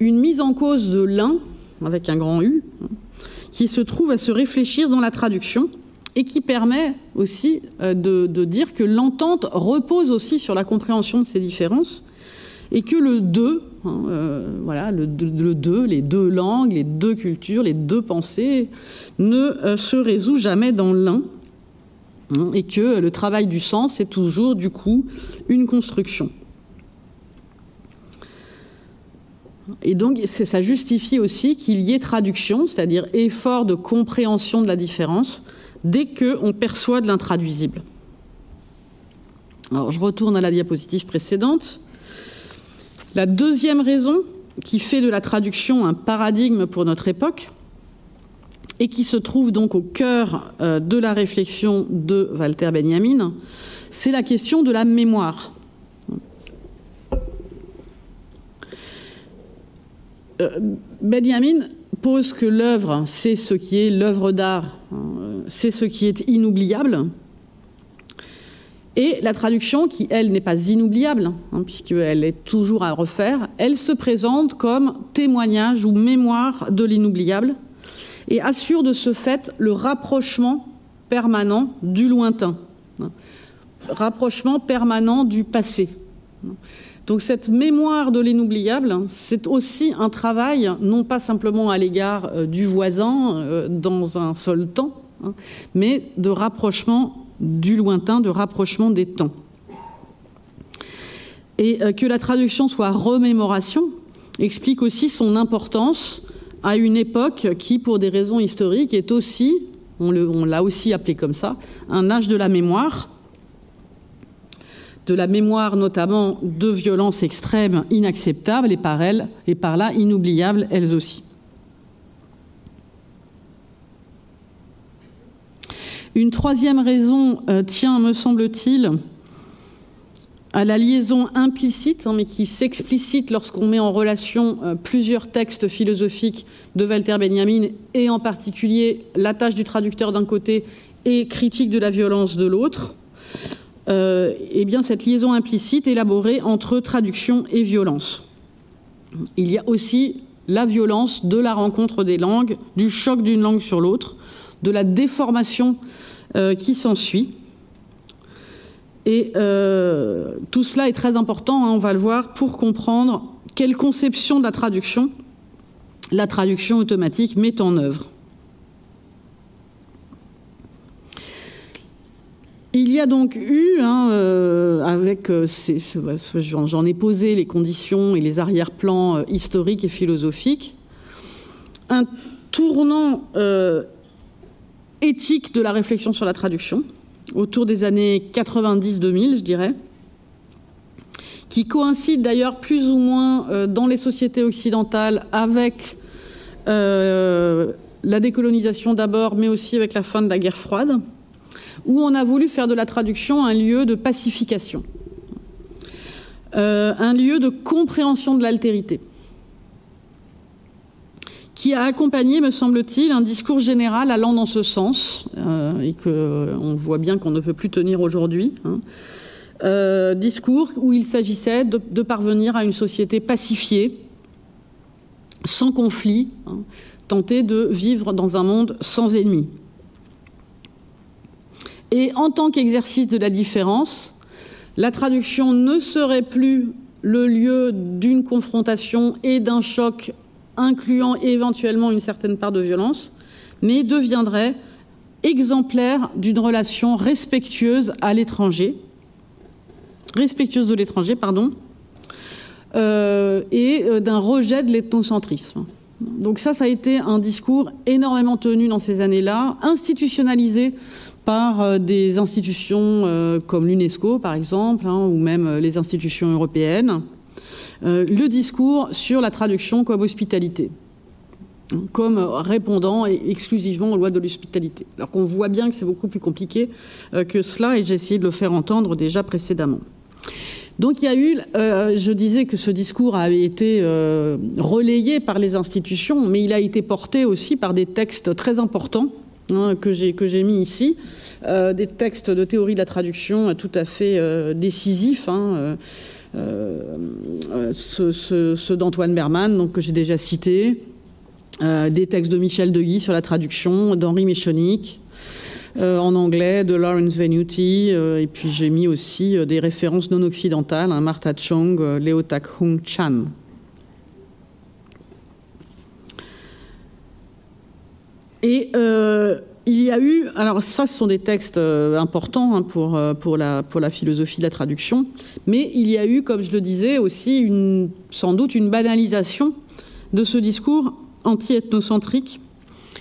une mise en cause de l'un, avec un grand U, qui se trouve à se réfléchir dans la traduction et qui permet aussi euh, de, dire que l'entente repose aussi sur la compréhension de ces différences et que le deux, hein, euh, voilà, le, deux, les deux langues, les deux cultures, les deux pensées, ne euh, se résout jamais dans l'un, Hein, et que le travail du sens est toujours du coup une construction. Et donc ça justifie aussi qu'il y ait traduction, c'est-à-dire effort de compréhension de la différence, dès qu'on perçoit de l'intraduisible. Alors je retourne à la diapositive précédente. La deuxième raison qui fait de la traduction un paradigme pour notre époque, et qui se trouve donc au cœur euh, de la réflexion de Walter Benjamin, c'est la question de la mémoire. Euh, Benjamin pose que l'œuvre, c'est ce qui est l'œuvre d'art, hein, c'est ce qui est inoubliable, et la traduction, qui elle n'est pas inoubliable, hein, puisqu'elle est toujours à refaire, elle se présente comme témoignage ou mémoire de l'inoubliable, et assure de ce fait le rapprochement permanent du lointain, rapprochement permanent du passé. Donc cette mémoire de l'inoubliable, c'est aussi un travail non pas simplement à l'égard euh, du voisin euh, dans un seul temps, hein, mais de rapprochement du lointain, de rapprochement des temps. Et euh, que la traduction soit remémoration explique aussi son importance à une époque qui, pour des raisons historiques, est aussi, on l'a aussi appelé comme ça, un âge de la mémoire, de la mémoire notamment de violences extrêmes inacceptables et par elles, et par là inoubliables elles aussi. Une troisième raison tient, me semble-t-il, à la liaison implicite, hein, mais qui s'explicite lorsqu'on met en relation plusieurs textes philosophiques de Walter Benjamin, et en particulier la tâche du traducteur d'un côté et critique de la violence de l'autre. Euh, eh bien, cette liaison implicite élaborée entre traduction et violence. Il y a aussi la violence de la rencontre des langues, du choc d'une langue sur l'autre, de la déformation euh, qui s'ensuit. Et euh, tout cela est très important, hein, on va le voir, pour comprendre quelle conception de la traduction la traduction automatique met en œuvre. Il y a donc eu, hein, euh, avec j'en ai posé les conditions et les arrière-plans historiques et philosophiques, un tournant éthique de la réflexion sur la traduction autour des années 90-2000, je dirais, qui coïncide d'ailleurs plus ou moins dans les sociétés occidentales avec la décolonisation d'abord, mais aussi avec la fin de la guerre froide où on a voulu faire de la traduction un lieu de pacification, euh, un lieu de compréhension de l'altérité, qui a accompagné, me semble-t-il, un discours général allant dans ce sens, euh, et qu'on voit bien qu'on ne peut plus tenir aujourd'hui. Hein. Euh, discours où il s'agissait de, parvenir à une société pacifiée, sans conflit, hein, tenter de vivre dans un monde sans ennemis. Et en tant qu'exercice de la différence, la traduction ne serait plus le lieu d'une confrontation et d'un choc incluant éventuellement une certaine part de violence, mais deviendrait exemplaire d'une relation respectueuse à l'étranger, respectueuse de l'étranger, pardon, euh, et euh, d'un rejet de l'ethnocentrisme. Donc ça, ça a été un discours énormément tenu dans ces années-là, institutionnalisé par euh, des institutions comme l'UNESCO, par exemple, hein, ou même les institutions européennes, le discours sur la traduction comme hospitalité comme répondant exclusivement aux lois de l'hospitalité. Alors qu'on voit bien que c'est beaucoup plus compliqué que cela, et j'ai essayé de le faire entendre déjà précédemment. Donc il y a eu, je disais que ce discours a été relayé par les institutions, mais il a été porté aussi par des textes très importants Hein, que j'ai mis ici, euh, des textes de théorie de la traduction tout à fait euh, décisifs. Hein, euh, ceux, d'Antoine Berman, donc, que j'ai déjà cité, des textes de Michel Deguy sur la traduction, d'Henri Méchonic, en anglais, de Lawrence Venuti, et puis j'ai mis aussi des références non occidentales, hein, Martha Chong, Leo Tak Hung Chan. Et euh, il y a eu, alors ça, ce sont des textes euh, importants hein, pour, euh, pour, la, philosophie de la traduction, mais il y a eu, comme je le disais, aussi sans doute une banalisation de ce discours anti-ethnocentrique.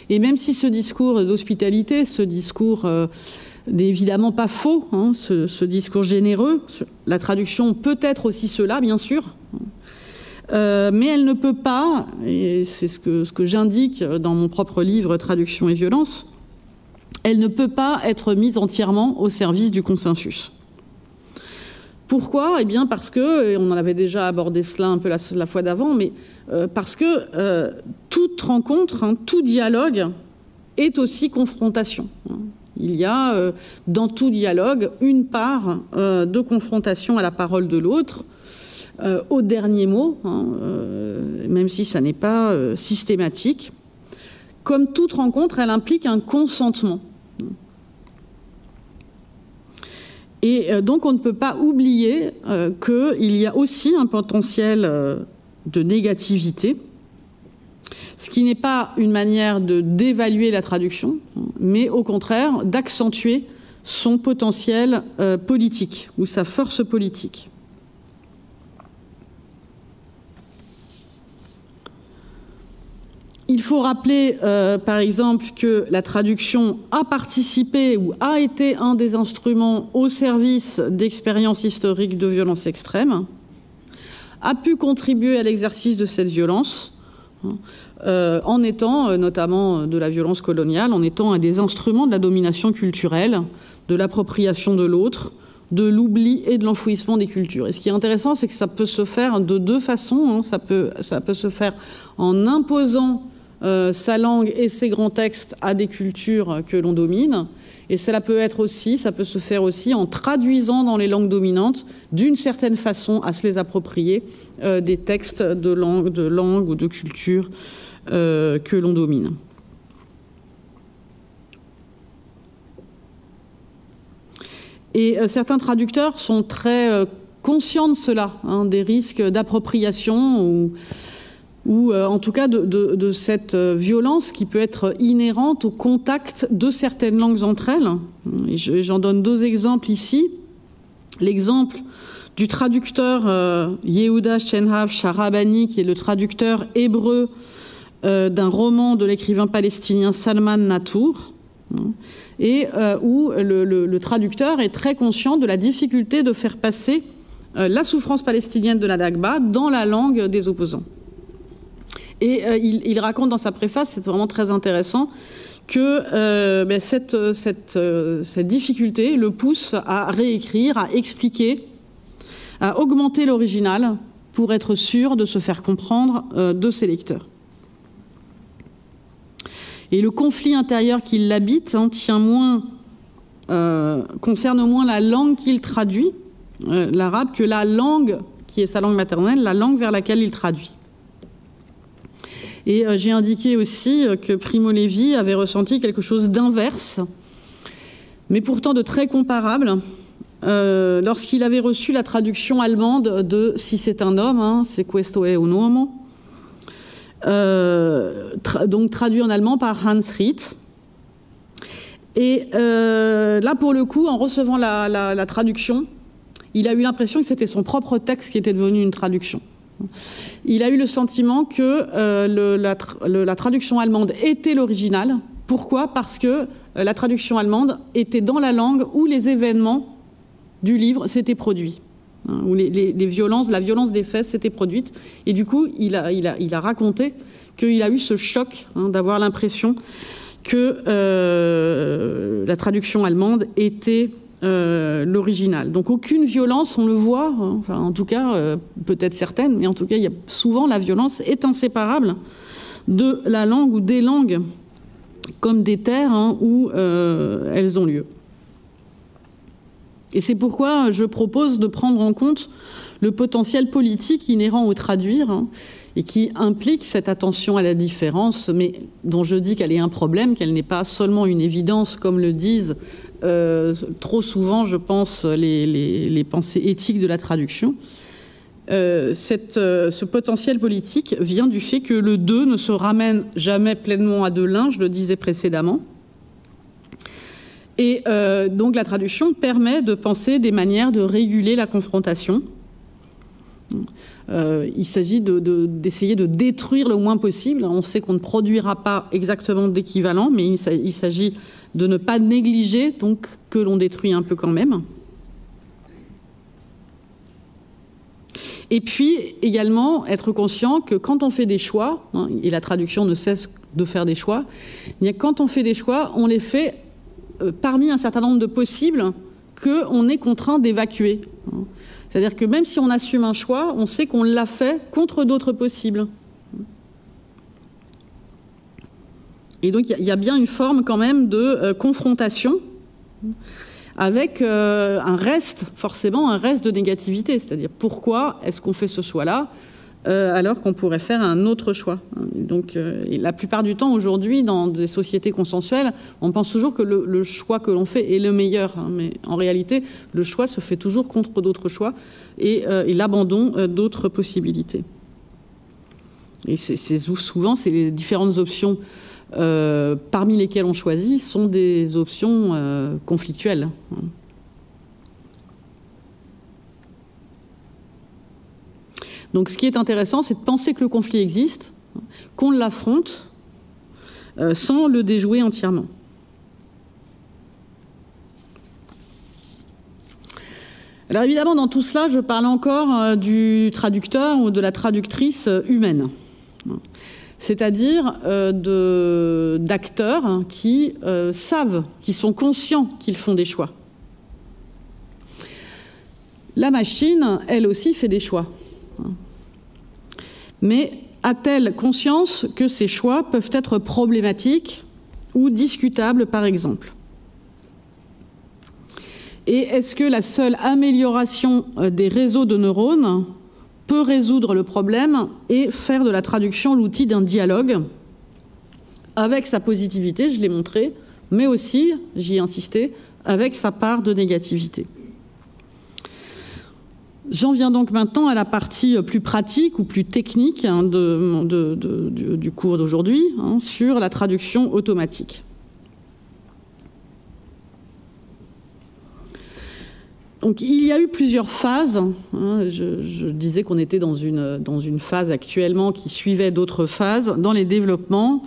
Et même si ce discours d'hospitalité, ce discours n'est évidemment pas faux, hein, ce, discours généreux, la traduction peut être aussi cela, bien sûr, euh, mais elle ne peut pas, et c'est ce que j'indique dans mon propre livre Traduction et violence, elle ne peut pas être mise entièrement au service du consensus. Pourquoi? Eh bien parce que, on en avait déjà abordé cela un peu la, fois d'avant, mais euh, parce que euh, toute rencontre, hein, tout dialogue est aussi confrontation. Hein. Il y a dans tout dialogue une part de confrontation à la parole de l'autre, euh, au dernier mot, hein, euh, même si ça n'est pas euh, systématique. Comme toute rencontre, elle implique un consentement. Et donc on ne peut pas oublier qu'il y a aussi un potentiel de négativité, ce qui n'est pas une manière de d'évaluer la traduction, mais au contraire d'accentuer son potentiel politique ou sa force politique. Il faut rappeler, euh, par exemple, que la traduction a participé ou a été un des instruments au service d'expériences historiques de violence extrême, a pu contribuer à l'exercice de cette violence hein, en étant, notamment de la violence coloniale, en étant un des instruments de la domination culturelle, de l'appropriation de l'autre, de l'oubli et de l'enfouissement des cultures. Et ce qui est intéressant, c'est que ça peut se faire de deux façons. Hein. Ça, peut, ça peut se faire en imposant euh, sa langue et ses grands textes à des cultures que l'on domine. Et cela peut être aussi, ça peut se faire aussi en traduisant dans les langues dominantes, d'une certaine façon, à se les approprier euh, des textes de langue, ou de culture euh, que l'on domine. Et certains traducteurs sont très conscients de cela, hein, des risques d'appropriation ou, ou euh, en tout cas de, cette violence qui peut être inhérente au contact de certaines langues entre elles. J'en donne deux exemples ici. L'exemple du traducteur euh, Yehuda Shenhav Sharabani, qui est le traducteur hébreu euh, d'un roman de l'écrivain palestinien Salman Natour. Hein, et euh, où le, traducteur est très conscient de la difficulté de faire passer euh, la souffrance palestinienne de la Dagba dans la langue des opposants. Et euh, il, raconte dans sa préface, c'est vraiment très intéressant, que euh, ben cette, cette, difficulté le pousse à réécrire, à expliquer, à augmenter l'original pour être sûr de se faire comprendre de ses lecteurs. Et le conflit intérieur qui l'habite hein, tient moins, euh, concerne moins la langue qu'il traduit, euh, l'arabe, que la langue qui est sa langue maternelle, la langue vers laquelle il traduit. Et euh, j'ai indiqué aussi que Primo Levi avait ressenti quelque chose d'inverse, mais pourtant de très comparable, euh, lorsqu'il avait reçu la traduction allemande de Si c'est un homme, hein, c'est questo è un uomo, euh, donc traduit en allemand par Hans Ritt. Et euh, là, pour le coup, en recevant la traduction, il a eu l'impression que c'était son propre texte qui était devenu une traduction. Il a eu le sentiment que euh, la, traduction allemande était l'original. Pourquoi? Parce que euh, la traduction allemande était dans la langue où les événements du livre s'étaient produits hein, où les, violences, la violence des faits s'était produite. Et du coup, il a raconté qu'il a eu ce choc hein, d'avoir l'impression que euh, la traduction allemande était euh, l'original. Donc aucune violence, on le voit, hein, en tout cas, euh, peut-être certaines, mais en tout cas, y a souvent la violence est inséparable de la langue ou des langues comme des terres hein, où euh, elles ont lieu. Et c'est pourquoi je propose de prendre en compte le potentiel politique inhérent au traduire hein, et qui implique cette attention à la différence, mais dont je dis qu'elle est un problème, qu'elle n'est pas seulement une évidence, comme le disent euh, trop souvent, je pense, les, pensées éthiques de la traduction. Euh, euh, ce potentiel politique vient du fait que le 2 ne se ramène jamais pleinement à de l'un, je le disais précédemment, et donc la traduction permet de penser des manières de réguler la confrontation. Euh, il s'agit d'essayer de, détruire le moins possible. On sait qu'on ne produira pas exactement d'équivalent, mais il, s'agit de ne pas négliger donc que l'on détruit un peu quand même. Et puis également être conscient que quand on fait des choix, hein, et la traduction ne cesse de faire des choix, quand on fait des choix, on les fait euh, parmi un certain nombre de possibles qu'on est contraint d'évacuer. C'est-à-dire que même si on assume un choix, on sait qu'on l'a fait contre d'autres possibles. Et donc il y, a bien une forme quand même de euh, confrontation avec euh, un reste, forcément un reste de négativité. C'est-à-dire pourquoi est-ce qu'on fait ce choix-là? Euh, alors qu'on pourrait faire un autre choix. Donc, euh, la plupart du temps, aujourd'hui, dans des sociétés consensuelles, on pense toujours que le, choix que l'on fait est le meilleur. Hein, mais en réalité, le choix se fait toujours contre d'autres choix et, euh, et l'abandon euh, d'autres possibilités. Et c'est souvent, c'est les différentes options parmi lesquelles on choisit sont des options conflictuelles. Hein. Donc ce qui est intéressant, c'est de penser que le conflit existe, qu'on l'affronte, euh, sans le déjouer entièrement. Alors évidemment, dans tout cela, je parle encore euh, du traducteur ou de la traductrice humaine. c'est-à-dire euh, d'acteurs qui euh, savent, qui sont conscients qu'ils font des choix. La machine, elle aussi, fait des choix. Mais a-t-elle conscience que ces choix peuvent être problématiques ou discutables, par exemple? Et est-ce que la seule amélioration euh, des réseaux de neurones peut résoudre le problème et faire de la traduction l'outil d'un dialogue? Avec sa positivité, je l'ai montré, mais aussi, j'y ai insisté, avec sa part de négativité. J'en viens donc maintenant à la partie plus pratique ou plus technique hein, du cours d'aujourd'hui hein, sur la traduction automatique. Il y a eu plusieurs phases. Hein, je, disais qu'on était dans une, phase actuellement qui suivait d'autres phases dans les développements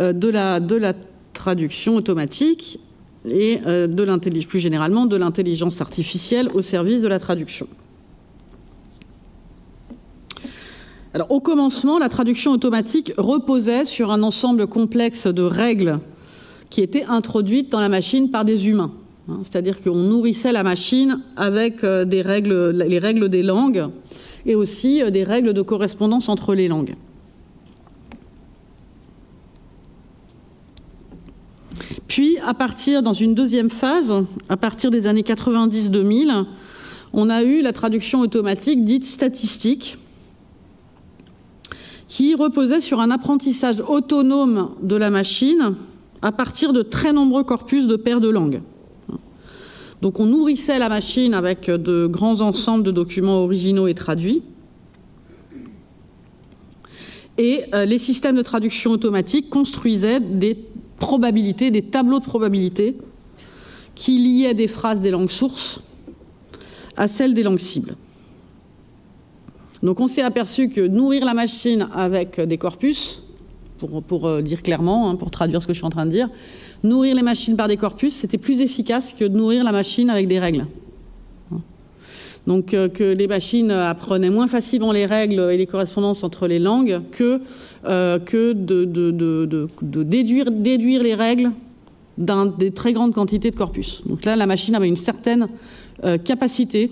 euh, de, la, traduction automatique et euh, plus généralement de l'intelligence artificielle au service de la traduction. Alors, au commencement, la traduction automatique reposait sur un ensemble complexe de règles qui étaient introduites dans la machine par des humains. Hein, c'est-à-dire qu'on nourrissait la machine avec euh, les règles des langues et aussi euh, des règles de correspondance entre les langues. Puis, à partir, dans une deuxième phase, à partir des années 90-2000, on a eu la traduction automatique dite statistique, qui reposait sur un apprentissage autonome de la machine à partir de très nombreux corpus de paires de langues. Donc on nourrissait la machine avec de grands ensembles de documents originaux et traduits. Et euh, les systèmes de traduction automatique construisaient des probabilités, des tableaux de probabilités qui liaient des phrases des langues sources à celles des langues cibles. Donc on s'est aperçu que nourrir la machine avec des corpus, pour, euh, dire clairement, hein, pour traduire ce que je suis en train de dire, nourrir les machines par des corpus, c'était plus efficace que de nourrir la machine avec des règles. Donc euh, que les machines apprenaient moins facilement les règles et les correspondances entre les langues que, euh, que de, de, déduire, déduire, les règles dans des très grandes quantités de corpus. Donc là, la machine avait une certaine capacité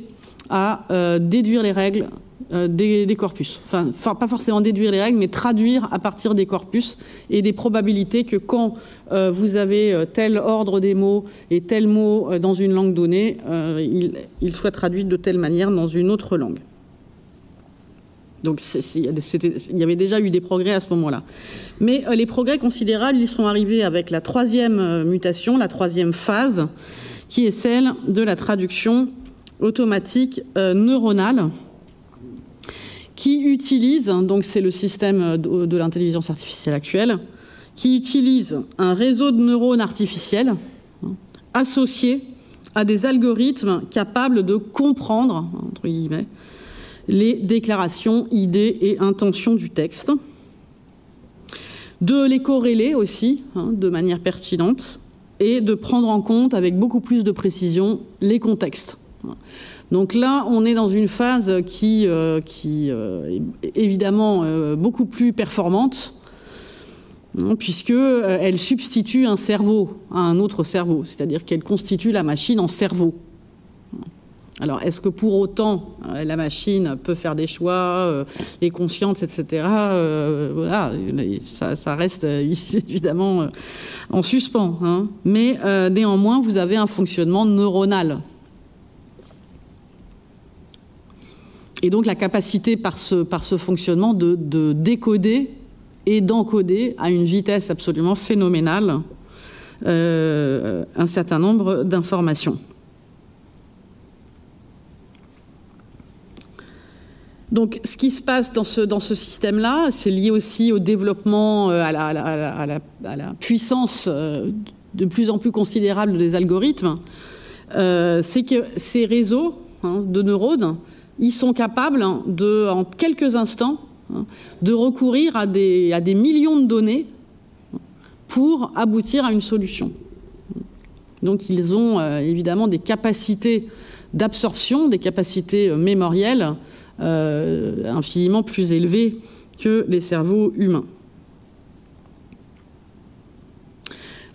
à déduire les règles euh, des, corpus. Enfin, pas forcément déduire les règles, mais traduire à partir des corpus et des probabilités que quand euh, vous avez euh, tel ordre des mots et tel mot dans une langue donnée, il, soit traduit de telle manière dans une autre langue. Donc il y avait déjà eu des progrès à ce moment-là. Mais les progrès considérables, ils sont arrivés avec la troisième mutation, la troisième phase, qui est celle de la traduction automatique neuronale qui utilise, donc c'est le système de, l'intelligence artificielle actuelle, qui utilise un réseau de neurones artificiels hein, associés à des algorithmes capables de comprendre, entre guillemets, les déclarations, idées et intentions du texte, de les corréler aussi hein, de manière pertinente et de prendre en compte avec beaucoup plus de précision les contextes. Donc là, on est dans une phase qui, euh, euh, est évidemment euh, beaucoup plus performante, hein, puisqu'elle substitue un cerveau à un autre cerveau, c'est-à-dire qu'elle constitue la machine en cerveau. Alors, est-ce que pour autant la machine peut faire des choix, est consciente, etc. ça, reste (laughs) évidemment en suspens. Hein. Mais néanmoins, vous avez un fonctionnement neuronal Et donc la capacité par ce, par ce fonctionnement de, décoder et d'encoder à une vitesse absolument phénoménale euh, un certain nombre d'informations. Donc, ce qui se passe dans ce, dans ce système-là, c'est lié aussi au développement, euh, à la, à la, puissance euh, de plus en plus considérable des algorithmes. c'est que ces réseaux hein, de neurones ils sont capables hein, de, en quelques instants, hein, de recourir à des, à des millions de données hein, pour aboutir à une solution. Donc ils ont euh, évidemment des capacités d'absorption, des capacités euh, mémorielles euh, infiniment plus élevées que les cerveaux humains.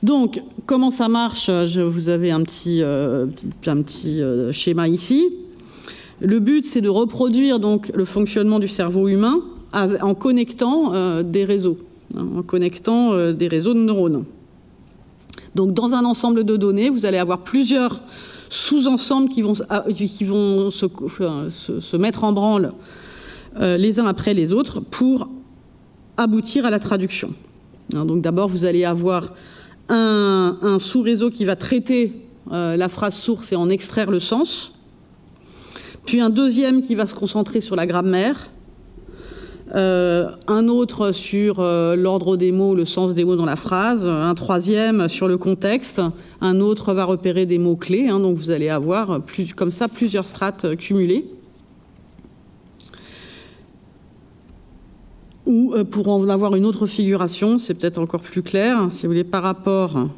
Donc, comment ça marche? Je vous avez un petit, un petit schéma ici. Le but, c'est de reproduire donc le fonctionnement du cerveau humain en connectant des réseaux, hein, en connectant des réseaux de neurones. Donc, dans un ensemble de données, vous allez avoir plusieurs sous-ensembles qui vont, qui vont se, mettre en branle euh, les uns après les autres pour aboutir à la traduction. Hein, donc d'abord, vous allez avoir un, sous-réseau qui va traiter euh, la phrase source et en extraire le sens, un deuxième qui va se concentrer sur la grammaire, euh, un autre sur euh, l'ordre des mots, le sens des mots dans la phrase, un troisième sur le contexte, un autre va repérer des mots clés, hein, donc vous allez avoir comme ça plusieurs strates cumulées. Ou euh, pour en avoir une autre figuration, c'est peut-être encore plus clair, si vous voulez, par rapport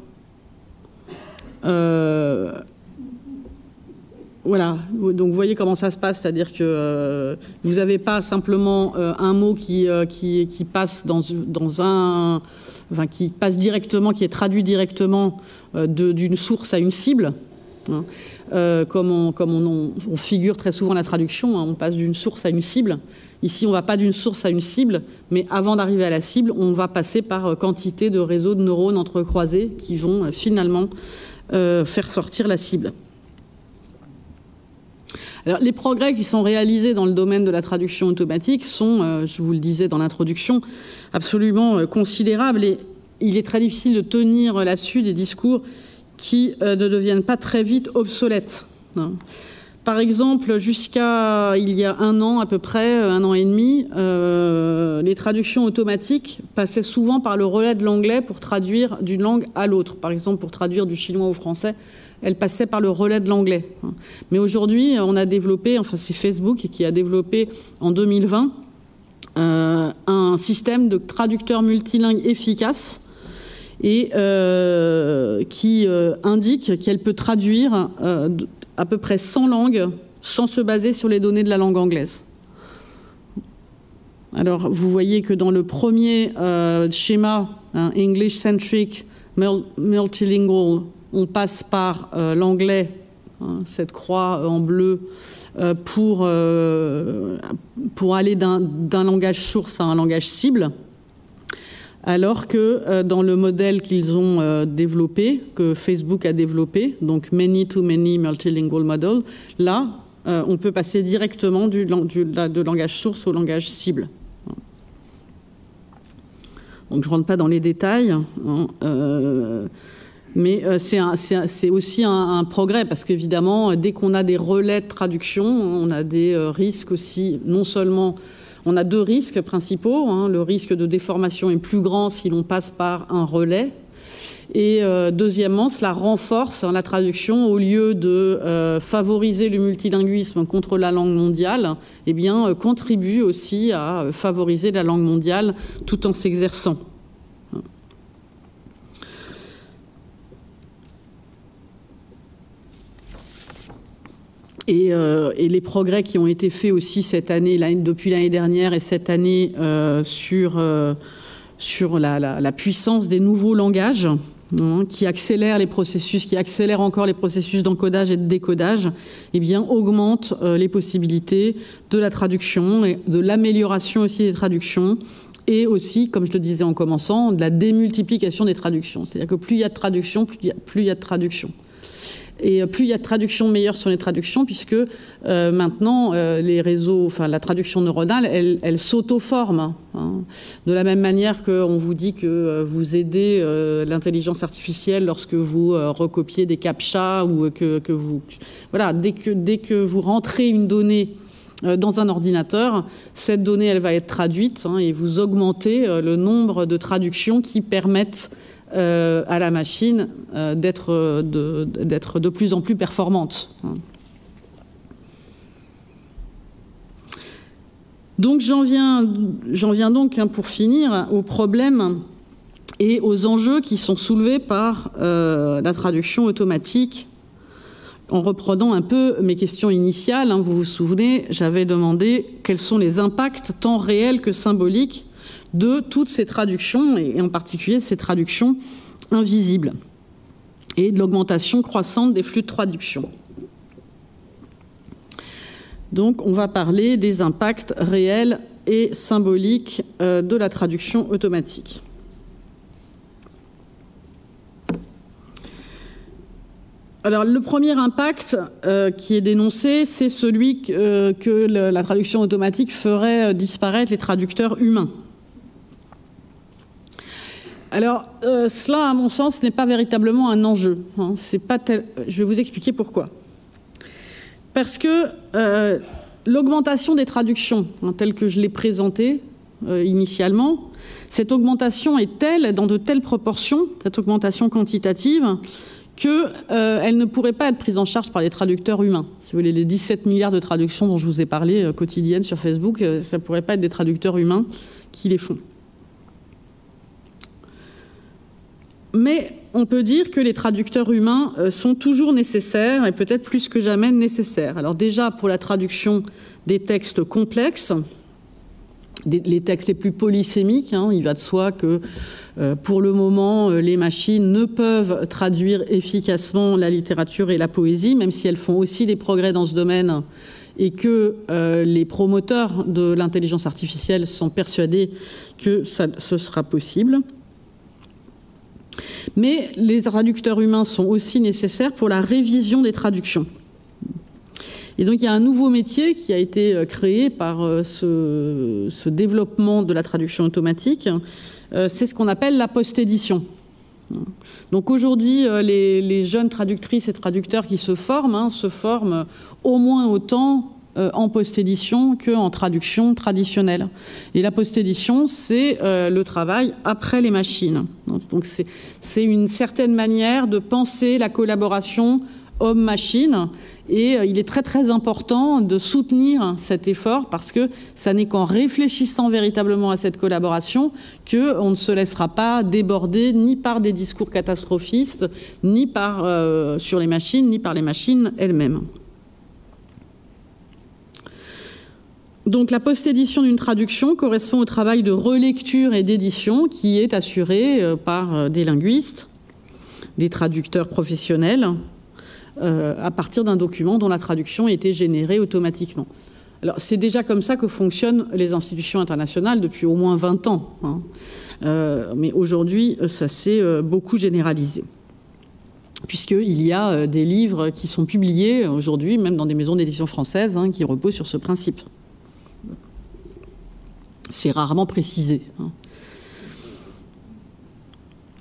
voilà, donc vous voyez comment ça se passe, c'est-à-dire que euh, vous n'avez pas simplement euh, un mot qui, euh, passe dans, un, enfin, qui passe directement, qui est traduit directement d'une source à une cible. Hein. comme, on, figure très souvent la traduction, hein, on passe d'une source à une cible. Ici, on ne va pas d'une source à une cible, mais avant d'arriver à la cible, on va passer par quantité de réseaux de neurones entrecroisés qui vont finalement faire sortir la cible les progrès qui sont réalisés dans le domaine de la traduction automatique sont, euh, je vous le disais dans l'introduction, absolument euh, considérables et il est très difficile de tenir là-dessus des discours qui euh, ne deviennent pas très vite obsolètes. Hein. Par exemple, jusqu'à il y a un an à peu près, un an et demi, les traductions automatiques passaient souvent par le relais de l'anglais pour traduire d'une langue à l'autre. Par exemple, pour traduire du chinois au français, elle passait par le relais de l'anglais. Mais aujourd'hui, on a développé, enfin c'est Facebook qui a développé en 2020 euh, un système de traducteur multilingue efficace et euh, qui euh, indique qu'elle peut traduire à peu près 100 langues sans se baser sur les données de la langue anglaise. Alors, vous voyez que dans le premier schéma, hein, English Centric Multilingual on passe par euh, l'anglais, hein, cette croix en bleu, euh, pour, euh, pour aller d'un langage source à un langage cible, alors que dans le modèle qu'ils ont développé, que Facebook a développé, donc Many to Many Multilingual Model, là, on peut passer directement du, de langage source au langage cible. Donc je ne rentre pas dans les détails. Hein, mais euh, c'est aussi un, progrès parce qu'évidemment, dès qu'on a des relais de traduction, on a des euh, risques aussi, non seulement, on a deux risques principaux. Hein. le risque de déformation est plus grand si l'on passe par un relais. Et euh, deuxièmement, cela renforce hein, la traduction au lieu de favoriser le multilinguisme contre la langue mondiale, eh bien, contribue aussi à favoriser la langue mondiale tout en s'exerçant. Euh, et, les progrès qui ont été faits aussi cette année, depuis l'année dernière et cette année euh, sur, euh, sur la, puissance des nouveaux langages, hein, qui accélèrent les processus, qui accélèrent encore les processus d'encodage et de décodage, eh bien, augmentent les possibilités de la traduction et de l'amélioration aussi des traductions et aussi, comme je le disais en commençant, de la démultiplication des traductions. C'est-à-dire que plus il y a de traductions, plus il y a de traductions. Et euh, plus il y a de traductions meilleures sur les traductions, puisque euh, maintenant, euh, les réseaux, enfin la traduction neuronale, elle, elle s'auto-forme. Hein. De la même manière qu'on vous dit que vous aidez l'intelligence artificielle lorsque vous recopiez des captchas ou que, que vous... Voilà, dès que, dès que vous rentrez une donnée dans un ordinateur, cette donnée, elle va être traduite hein, et vous augmentez le nombre de traductions qui permettent euh, à la machine euh, d'être de, plus en plus performante. Donc j'en viens, viens, donc hein, pour finir aux problèmes et aux enjeux qui sont soulevés par euh, la traduction automatique. En reprenant un peu mes questions initiales, hein, vous vous souvenez, j'avais demandé quels sont les impacts tant réels que symboliques de toutes ces traductions, et en particulier de ces traductions invisibles et de l'augmentation croissante des flux de traduction. Donc on va parler des impacts réels et symboliques euh, de la traduction automatique. Alors le premier impact euh, qui est dénoncé, c'est celui que, euh, la traduction automatique ferait disparaître les traducteurs humains. Alors euh, cela, à mon sens, n'est pas véritablement un enjeu. Hein. Je vais vous expliquer pourquoi. Parce que euh, l'augmentation des traductions, hein, telle que je l'ai présentée euh, initialement, cette augmentation est telle, dans de telles proportions, cette augmentation quantitative, qu'elle ne pourrait pas être prise en charge par les traducteurs humains. Si vous voulez, les 17 milliards de traductions dont je vous ai parlé quotidiennes sur Facebook, ça ne pourrait pas être des traducteurs humains qui les font. Mais on peut dire que les traducteurs humains euh, sont toujours nécessaires et peut-être plus que jamais nécessaires. Alors déjà pour la traduction des textes complexes, les textes les plus polysémiques, hein, il va de soi que euh, pour le moment, euh, les machines ne peuvent traduire efficacement la littérature et la poésie, même si elles font aussi des progrès dans ce domaine et que les promoteurs de l'intelligence artificielle sont persuadés que ce sera possible. Mais les traducteurs humains sont aussi nécessaires pour la révision des traductions. Et donc il y a un nouveau métier qui a été euh, créé par euh, ce, développement de la traduction automatique, euh, c'est ce qu'on appelle la post-édition. Donc aujourd'hui, les, les, jeunes traductrices et traducteurs qui se forment hein, se forment au moins autant euh, en post-édition qu'en traduction traditionnelle. Et la post-édition, c'est euh, le travail après les machines. Donc c'est une certaine manière de penser la collaboration homme-machine. Et euh, il est très très important de soutenir cet effort parce que ça n'est qu'en réfléchissant véritablement à cette collaboration qu'on ne se laissera pas déborder ni par des discours catastrophistes, ni par, sur les machines, ni par les machines elles-mêmes. Donc la post-édition d'une traduction correspond au travail de relecture et d'édition qui est assuré euh, par des linguistes, des traducteurs professionnels, euh, à partir d'un document dont la traduction été générée automatiquement. Alors c'est déjà comme ça que fonctionnent les institutions internationales depuis au moins 20 ans. Hein. Euh, mais aujourd'hui, ça s'est euh, beaucoup généralisé. Puisqu'il y a euh, des livres qui sont publiés aujourd'hui, même dans des maisons d'édition françaises, hein, qui reposent sur ce principe. C'est rarement précisé. Hein.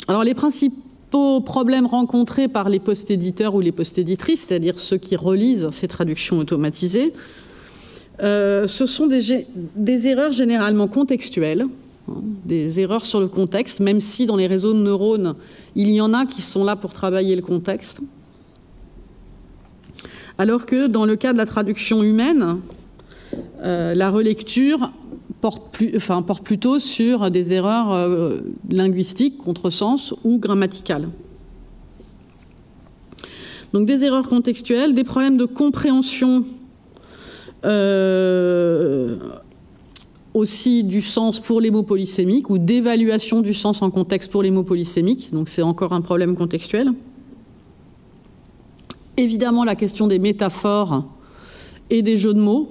Alors les principaux problèmes rencontrés par les post-éditeurs ou les post-éditrices, c'est-à-dire ceux qui relisent ces traductions automatisées, euh, ce sont des, erreurs généralement contextuelles, hein, des erreurs sur le contexte, même si dans les réseaux de neurones, il y en a qui sont là pour travailler le contexte. Alors que dans le cas de la traduction humaine, euh, la relecture porte, plutôt sur des erreurs euh, linguistiques, contresens ou grammaticales. Donc des erreurs contextuelles, des problèmes de compréhension euh, aussi du sens pour les mots polysémiques ou d'évaluation du sens en contexte pour les mots polysémiques. Donc c'est encore un problème contextuel. Évidemment la question des métaphores et des jeux de mots.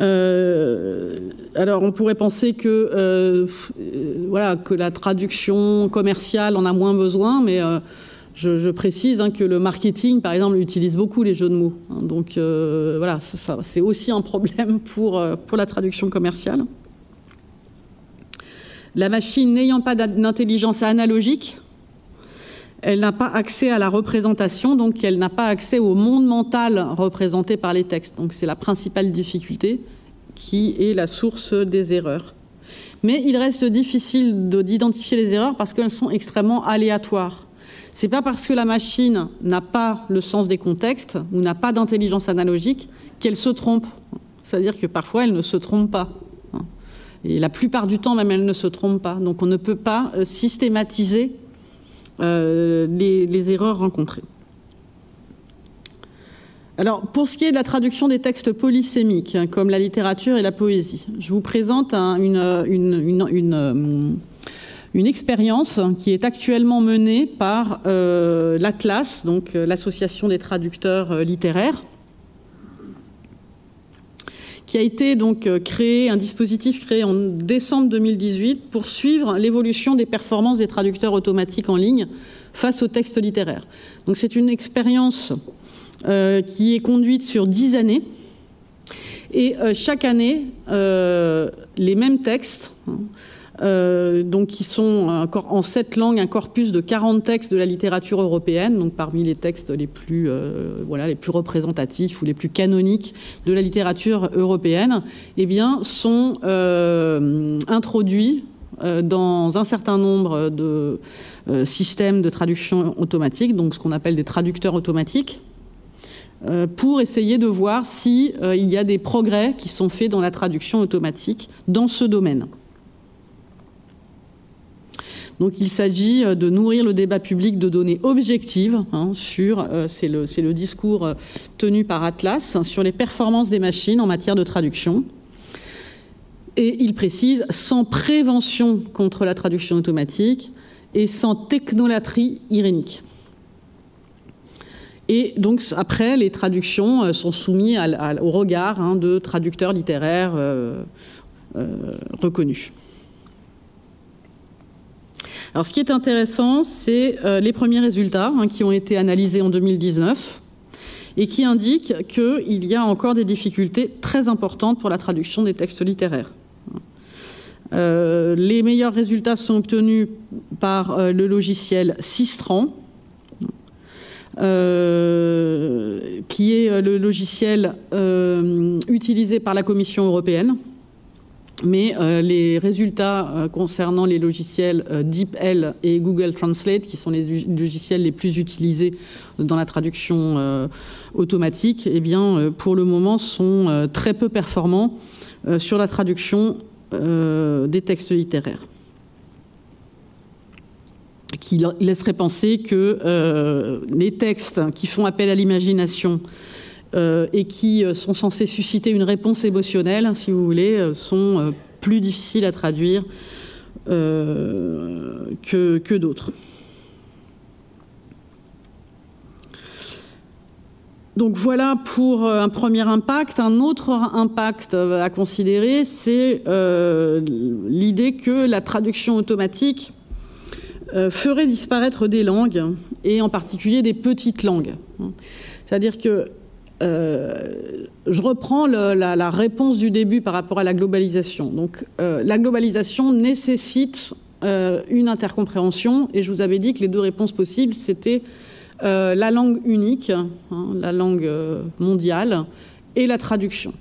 Euh, alors on pourrait penser que euh, voilà que la traduction commerciale en a moins besoin, mais euh, je, précise hein, que le marketing, par exemple, utilise beaucoup les jeux de mots. Hein, donc euh, voilà, c'est aussi un problème pour euh, pour la traduction commerciale. La machine n'ayant pas d'intelligence analogique, elle n'a pas accès à la représentation, donc elle n'a pas accès au monde mental représenté par les textes. Donc c'est la principale difficulté qui est la source des erreurs. Mais il reste difficile d'identifier les erreurs parce qu'elles sont extrêmement aléatoires. C'est pas parce que la machine n'a pas le sens des contextes ou n'a pas d'intelligence analogique qu'elle se trompe. C'est-à-dire que parfois elle ne se trompe pas. Et la plupart du temps même elle ne se trompe pas. Donc on ne peut pas euh, systématiser euh, les, erreurs rencontrées. Alors, pour ce qui est de la traduction des textes polysémiques, hein, comme la littérature et la poésie, je vous présente un, une, expérience qui est actuellement menée par euh, l'Atlas, donc euh, l'association des traducteurs euh, littéraires, qui a été donc créé, un dispositif créé en décembre 2018 pour suivre l'évolution des performances des traducteurs automatiques en ligne face aux textes littéraires. Donc c'est une expérience qui est conduite sur dix années. Et chaque année, les mêmes textes hein, euh, donc qui sont encore en sept langues, un corpus de 40 textes de la littérature européenne, donc parmi les textes les plus, euh, voilà, les plus représentatifs ou les plus canoniques de la littérature européenne, eh bien, sont euh, introduits dans un certain nombre de systèmes de traduction automatique, donc ce qu'on appelle des traducteurs automatiques, pour essayer de voir s'il il y a des progrès qui sont faits dans la traduction automatique dans ce domaine. Donc il s'agit euh, de nourrir le débat public de données objectives hein, sur, euh, c'est le, discours euh, tenu par Atlas, hein, sur les performances des machines en matière de traduction. Et il précise, sans prévention contre la traduction automatique et sans technolatrie irénique. Et donc après, les traductions sont soumises au regard hein, de traducteurs littéraires reconnus. Ce qui est intéressant, c'est euh, les premiers résultats hein, qui ont été analysés en 2019 et qui indiquent qu'il y a encore des difficultés très importantes pour la traduction des textes littéraires. Euh, les meilleurs résultats sont obtenus par euh, le logiciel Sistran, qui est le logiciel utilisé par la Commission européenne mais euh, les résultats euh, concernant les logiciels euh, DeepL et Google Translate, qui sont les logiciels les plus utilisés dans la traduction automatique, eh bien, pour le moment, sont très peu performants sur la traduction des textes littéraires. Qui laisserait penser que les textes qui font appel à l'imagination et qui euh, sont censés susciter une réponse émotionnelle, si vous voulez, euh, sont plus difficiles à traduire que, que d'autres. Donc voilà pour un premier impact. Un autre impact à considérer, c'est l'idée que la traduction automatique ferait disparaître des langues, et en particulier des petites langues. C'est-à-dire que euh, je reprends la, réponse du début par rapport à la globalisation. Donc, euh, la globalisation nécessite euh, une intercompréhension, et je vous avais dit que les deux réponses possibles, c'était la langue unique, hein, la langue mondiale, et la traduction.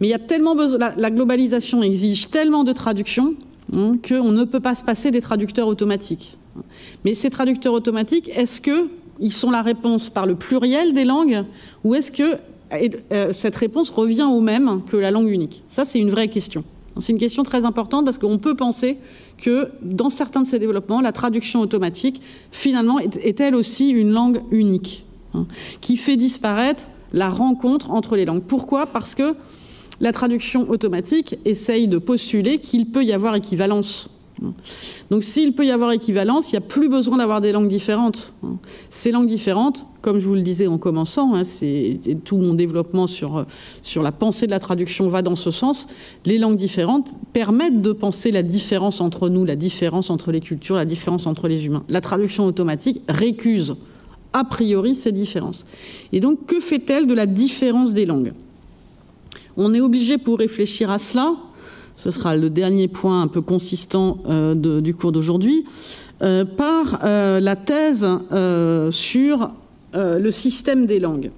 Mais il y a tellement besoin, la, globalisation exige tellement de traduction hein, qu'on ne peut pas se passer des traducteurs automatiques. Mais ces traducteurs automatiques, est-ce que ils sont la réponse par le pluriel des langues ou est-ce que euh, cette réponse revient au même que la langue unique? Ça, c'est une vraie question. C'est une question très importante parce qu'on peut penser que dans certains de ces développements, la traduction automatique, finalement, est, elle aussi une langue unique, hein, qui fait disparaître la rencontre entre les langues. Pourquoi? Parce que la traduction automatique essaye de postuler qu'il peut y avoir équivalence donc s'il peut y avoir équivalence, il n'y a plus besoin d'avoir des langues différentes. Ces langues différentes, comme je vous le disais en commençant, hein, c'est tout mon développement sur, sur la pensée de la traduction va dans ce sens. Les langues différentes permettent de penser la différence entre nous, la différence entre les cultures, la différence entre les humains. La traduction automatique récuse a priori ces différences. Et donc que fait-elle de la différence des langues? On est obligé pour réfléchir à cela ce sera le dernier point un peu consistant euh, du cours d'aujourd'hui, euh, par euh, la thèse sur le système des langues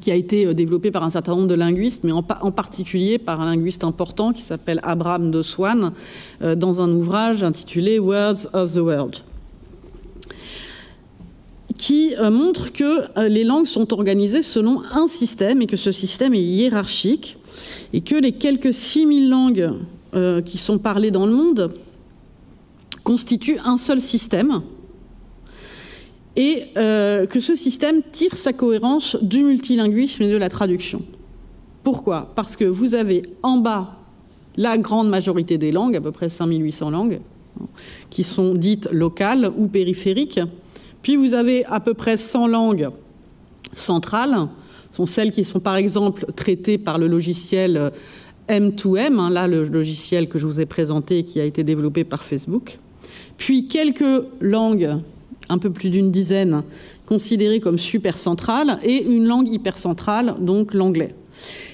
qui a été développé par un certain nombre de linguistes, mais en, particulier par un linguiste important qui s'appelle Abraham de Swan, dans un ouvrage intitulé Words of the World qui montre que les langues sont organisées selon un système et que ce système est hiérarchique et que les quelques 6000 langues euh, qui sont parlées dans le monde constituent un seul système et euh, que ce système tire sa cohérence du multilinguisme et de la traduction. Pourquoi? Parce que vous avez en bas la grande majorité des langues, à peu près 5800 langues, qui sont dites locales ou périphériques. Puis vous avez à peu près 100 langues centrales, sont celles qui sont par exemple traitées par le logiciel M2M, hein, là le logiciel que je vous ai présenté qui a été développé par Facebook. Puis quelques langues, un peu plus d'une dizaine, considérées comme super centrales, et une langue hypercentrale, donc l'anglais.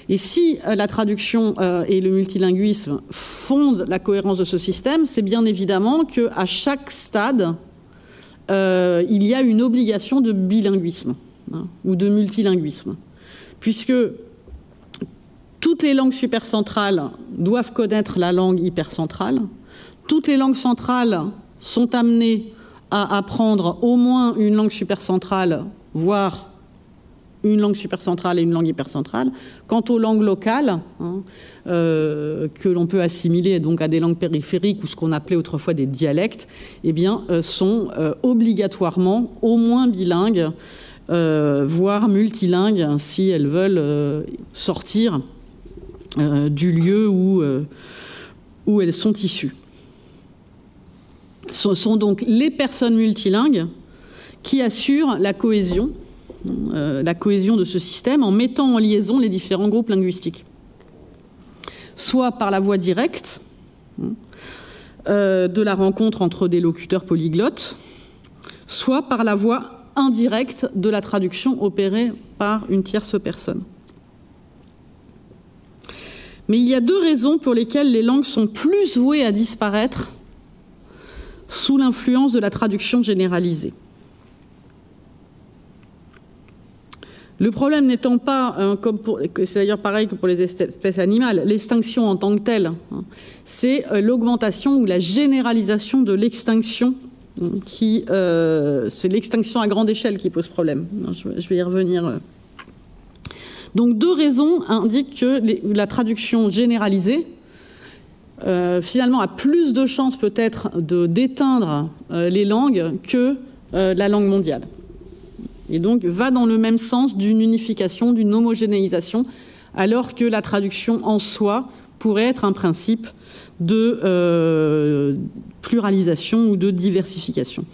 Et si euh, la traduction euh, et le multilinguisme fondent la cohérence de ce système, c'est bien évidemment qu'à chaque stade, euh, il y a une obligation de bilinguisme hein, ou de multilinguisme, puisque toutes les langues supercentrales doivent connaître la langue hypercentrale, toutes les langues centrales sont amenées à apprendre au moins une langue supercentrale, voire une langue supercentrale et une langue hypercentrale. Quant aux langues locales, hein, euh, que l'on peut assimiler donc à des langues périphériques ou ce qu'on appelait autrefois des dialectes, eh bien, euh, sont euh, obligatoirement au moins bilingues, voire multilingues, si elles veulent sortir du lieu où, où elles sont issues. Ce sont donc les personnes multilingues qui assurent la cohésion euh, la cohésion de ce système en mettant en liaison les différents groupes linguistiques. Soit par la voie directe euh, de la rencontre entre des locuteurs polyglottes, soit par la voie indirecte de la traduction opérée par une tierce personne. Mais il y a deux raisons pour lesquelles les langues sont plus vouées à disparaître sous l'influence de la traduction généralisée. Le problème n'étant pas, comme c'est d'ailleurs pareil que pour les espèces animales, l'extinction en tant que telle, hein, c'est euh, l'augmentation ou la généralisation de l'extinction hein, euh, c'est l'extinction à grande échelle qui pose problème. Je, vais y revenir. Donc deux raisons indiquent que la traduction généralisée, finalement, a plus de chances peut-être de d'éteindre les langues que la langue mondiale et donc va dans le même sens d'une unification, d'une homogénéisation, alors que la traduction en soi pourrait être un principe de euh, pluralisation ou de diversification.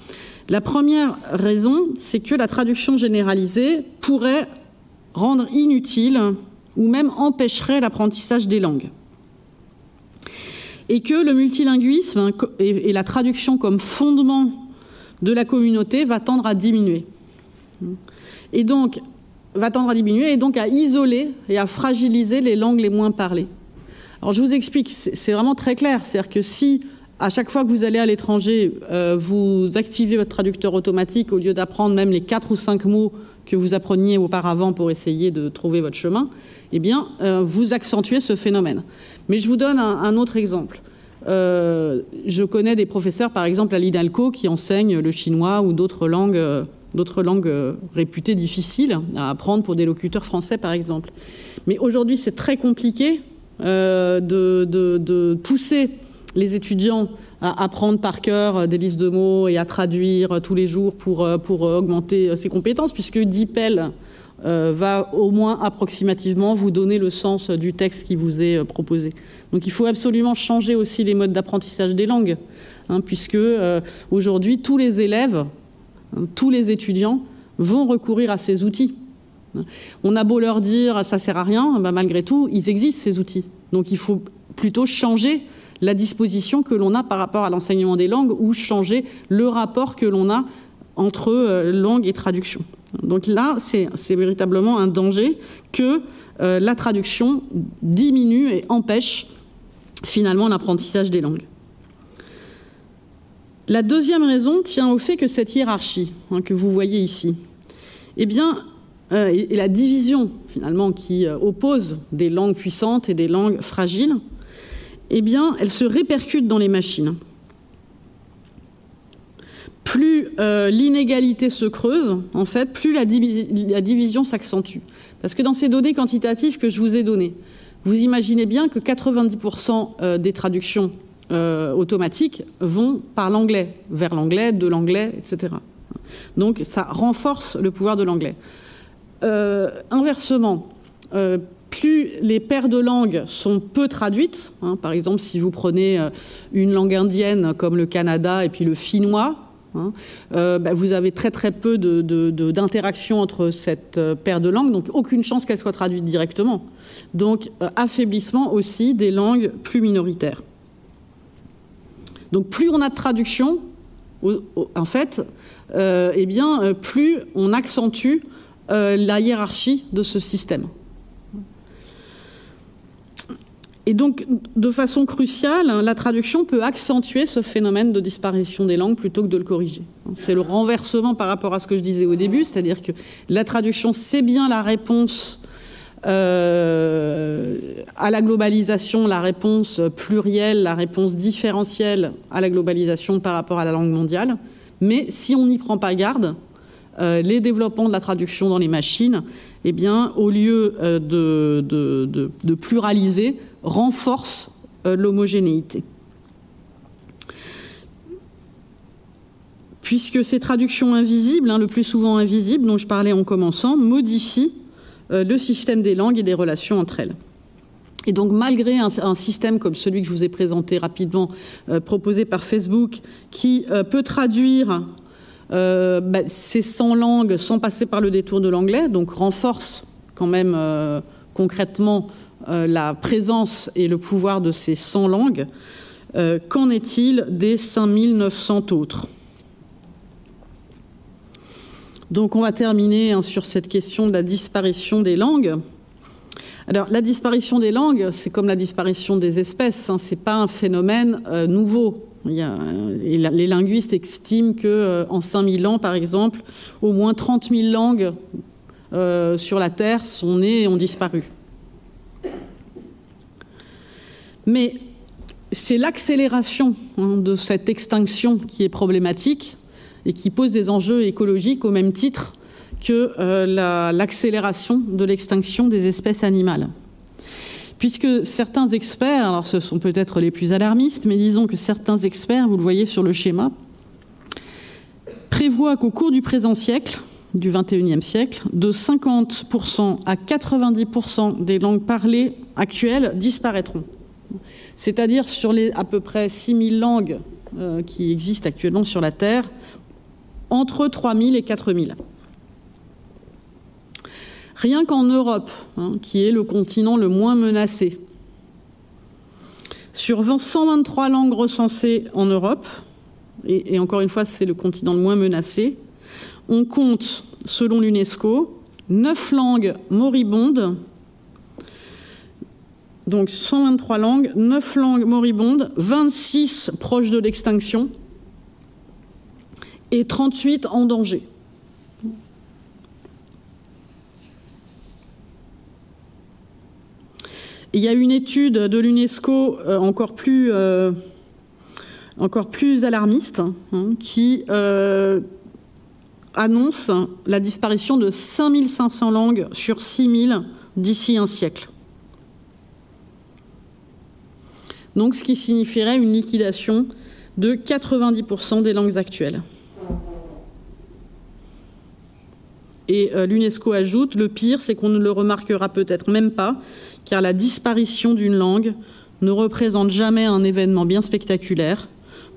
La première raison, c'est que la traduction généralisée pourrait rendre inutile ou même empêcherait l'apprentissage des langues. Et que le multilinguisme et la traduction comme fondement de la communauté va tendre à diminuer et donc va tendre à diminuer et donc à isoler et à fragiliser les langues les moins parlées. Alors je vous explique, c'est vraiment très clair, c'est-à-dire que si à chaque fois que vous allez à l'étranger, euh, vous activez votre traducteur automatique au lieu d'apprendre même les quatre ou cinq mots que vous appreniez auparavant pour essayer de trouver votre chemin, eh bien, euh, vous accentuez ce phénomène. Mais je vous donne un, autre exemple. Euh, je connais des professeurs, par exemple à l'IDALCO, qui enseignent le chinois ou d'autres langues d'autres langues réputées difficiles à apprendre pour des locuteurs français, par exemple. Mais aujourd'hui, c'est très compliqué euh, de, pousser les étudiants à apprendre par cœur des listes de mots et à traduire tous les jours pour, euh, pour augmenter ses compétences, puisque DeepL va au moins approximativement vous donner le sens du texte qui vous est proposé. Donc il faut absolument changer aussi les modes d'apprentissage des langues, hein, puisque aujourd'hui tous les élèves tous les étudiants vont recourir à ces outils. On a beau leur dire ça sert à rien, ben, malgré tout, ils existent ces outils. Donc il faut plutôt changer la disposition que l'on a par rapport à l'enseignement des langues ou changer le rapport que l'on a entre euh, langue et traduction. Donc là, c'est véritablement un danger que euh, la traduction diminue et empêche finalement l'apprentissage des langues. La deuxième raison tient au fait que cette hiérarchie hein, que vous voyez ici, eh bien, euh, et, la division finalement qui euh, oppose des langues puissantes et des langues fragiles, eh bien, elle se répercute dans les machines. Plus euh, l'inégalité se creuse, en fait, plus la, division s'accentue. Parce que dans ces données quantitatives que je vous ai données, vous imaginez bien que 90% des traductions automatiques vont par l'anglais, vers l'anglais, de l'anglais, etc. Donc ça renforce le pouvoir de l'anglais. Euh, inversement, euh, plus les paires de langues sont peu traduites, hein, par exemple si vous prenez euh, une langue indienne comme le Canada et puis le finnois, hein, bah, vous avez très très peu d'interaction de, de, entre cette paire de langues, donc aucune chance qu'elle soit traduite directement. Donc affaiblissement aussi des langues plus minoritaires. Donc plus on a de traduction, en fait, eh bien, plus on accentue euh, la hiérarchie de ce système. Et donc, de façon cruciale, la traduction peut accentuer ce phénomène de disparition des langues plutôt que de le corriger. C'est le renversement par rapport à ce que je disais au début, c'est-à-dire que la traduction, c'est bien la réponse euh, à la globalisation, la réponse plurielle, la réponse différentielle à la globalisation par rapport à la langue mondiale. Mais si on n'y prend pas garde, euh, les développements de la traduction dans les machines, eh au lieu euh, de, pluraliser, renforce euh, l'homogénéité. Puisque ces traductions invisibles, hein, le plus souvent invisibles, dont je parlais en commençant, modifient le système des langues et des relations entre elles. Et donc, malgré un, système comme celui que je vous ai présenté rapidement, proposé par Facebook, qui peut traduire euh, bah, ces 100 langues sans passer par le détour de l'anglais, donc renforce quand même euh, concrètement euh, la présence et le pouvoir de ces 100 langues, qu'en est-il des 5900 autres? Donc on va terminer hein, sur cette question de la disparition des langues. Alors la disparition des langues, c'est comme la disparition des espèces, hein, ce n'est pas un phénomène nouveau. Les linguistes estiment que euh, en 5000 ans, par exemple, au moins 30 000 langues euh, sur la Terre sont nées et ont disparu. Mais c'est l'accélération hein, de cette extinction qui est problématique et qui pose des enjeux écologiques au même titre que euh, l'accélération la, de l'extinction des espèces animales. Puisque certains experts, alors ce sont peut-être les plus alarmistes, mais disons que certains experts, vous le voyez sur le schéma, prévoient qu'au cours du présent siècle, du XXIe siècle, de 50% à 90% des langues parlées actuelles disparaîtront. C'est-à-dire sur les à peu près 6000 langues euh, qui existent actuellement sur la Terre, entre 3000 et 4000. Rien qu'en Europe, hein, qui est le continent le moins menacé, sur 123 langues recensées en Europe, et, encore une fois, c'est le continent le moins menacé, on compte, selon l'UNESCO, 9 langues moribondes donc 123 langues, 9 langues moribondes, 26 proches de l'extinction et 38 en danger. Il y a une étude de l'UNESCO euh, encore plus euh, encore plus alarmiste hein, qui euh, annonce la disparition de 5500 langues sur 6000 d'ici un siècle. donc ce qui signifierait une liquidation de 90% des langues actuelles. Et l'UNESCO ajoute, le pire, c'est qu'on ne le remarquera peut-être même pas, car la disparition d'une langue ne représente jamais un événement bien spectaculaire.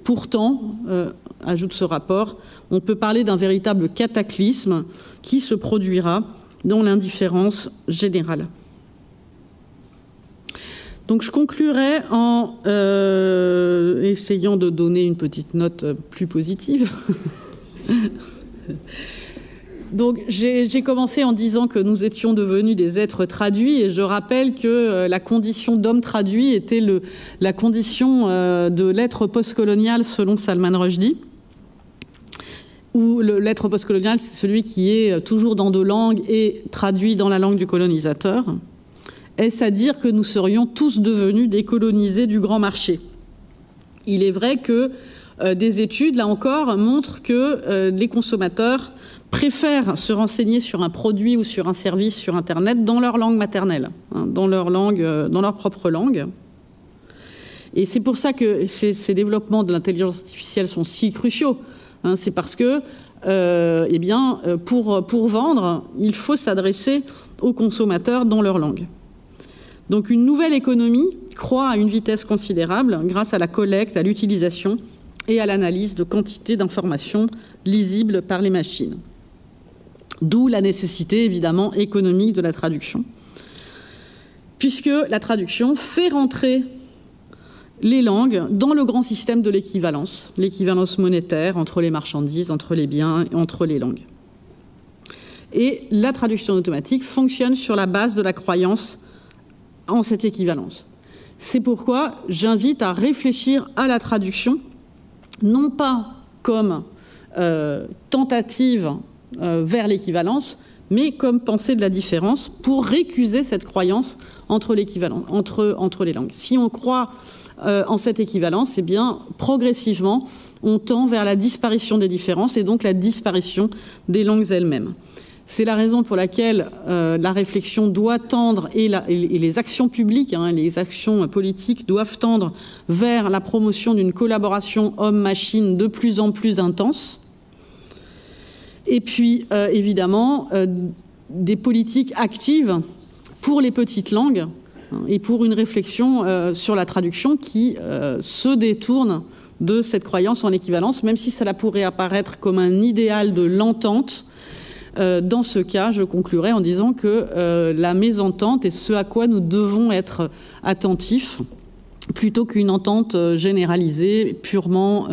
Pourtant, euh, ajoute ce rapport, on peut parler d'un véritable cataclysme qui se produira dans l'indifférence générale. Donc je conclurai en euh, essayant de donner une petite note plus positive. (laughs) Donc j'ai commencé en disant que nous étions devenus des êtres traduits et je rappelle que euh, la condition d'homme traduit était le, la condition euh, de l'être postcolonial selon Salman Rushdie. Où l'être postcolonial, c'est celui qui est toujours dans deux langues et traduit dans la langue du colonisateur. Est-ce à dire que nous serions tous devenus décolonisés du grand marché? Il est vrai que euh, des études, là encore, montrent que euh, les consommateurs préfèrent se renseigner sur un produit ou sur un service sur Internet dans leur langue maternelle, hein, dans leur langue, euh, dans leur propre langue. Et c'est pour ça que ces, développements de l'intelligence artificielle sont si cruciaux. Hein, c'est parce que, euh, eh bien, pour, pour vendre, il faut s'adresser aux consommateurs dans leur langue. Donc une nouvelle économie croît à une vitesse considérable grâce à la collecte, à l'utilisation et à l'analyse de quantités d'informations lisibles par les machines. D'où la nécessité évidemment économique de la traduction, puisque la traduction fait rentrer les langues dans le grand système de l'équivalence, l'équivalence monétaire entre les marchandises, entre les biens entre les langues. Et la traduction automatique fonctionne sur la base de la croyance en cette équivalence. C'est pourquoi j'invite à réfléchir à la traduction, non pas comme euh, tentative euh, vers l'équivalence, mais comme pensée de la différence pour récuser cette croyance entre, entre, entre les langues. Si on croit euh, en cette équivalence, eh bien, progressivement, on tend vers la disparition des différences et donc la disparition des langues elles-mêmes. C'est la raison pour laquelle euh, la réflexion doit tendre et, les actions publiques, hein, les actions politiques doivent tendre vers la promotion d'une collaboration homme-machine de plus en plus intense. Et puis, euh, évidemment, des politiques actives pour les petites langues hein, et pour une réflexion euh, sur la traduction qui euh, se détourne de cette croyance en équivalence, même si cela pourrait apparaître comme un idéal de l'entente. Euh, dans ce cas, je conclurai en disant que la mésentente est ce à quoi nous devons être attentifs plutôt qu'une entente généralisée, purement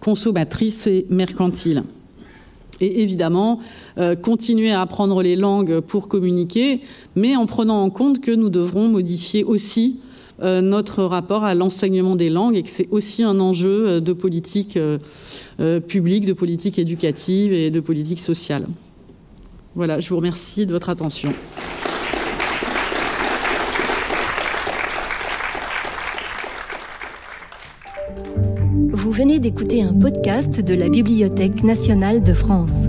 consommatrice et mercantile et évidemment euh, continuer à apprendre les langues pour communiquer, mais en prenant en compte que nous devrons modifier aussi euh, notre rapport à l'enseignement des langues et que c'est aussi un enjeu euh, de politique publique, de politique éducative et de politique sociale. Voilà, je vous remercie de votre attention. D'écouter un podcast de la Bibliothèque nationale de France.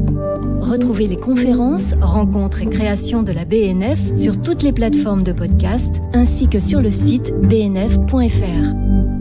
Retrouvez les conférences, rencontres et créations de la BNF sur toutes les plateformes de podcast ainsi que sur le site bnf.fr.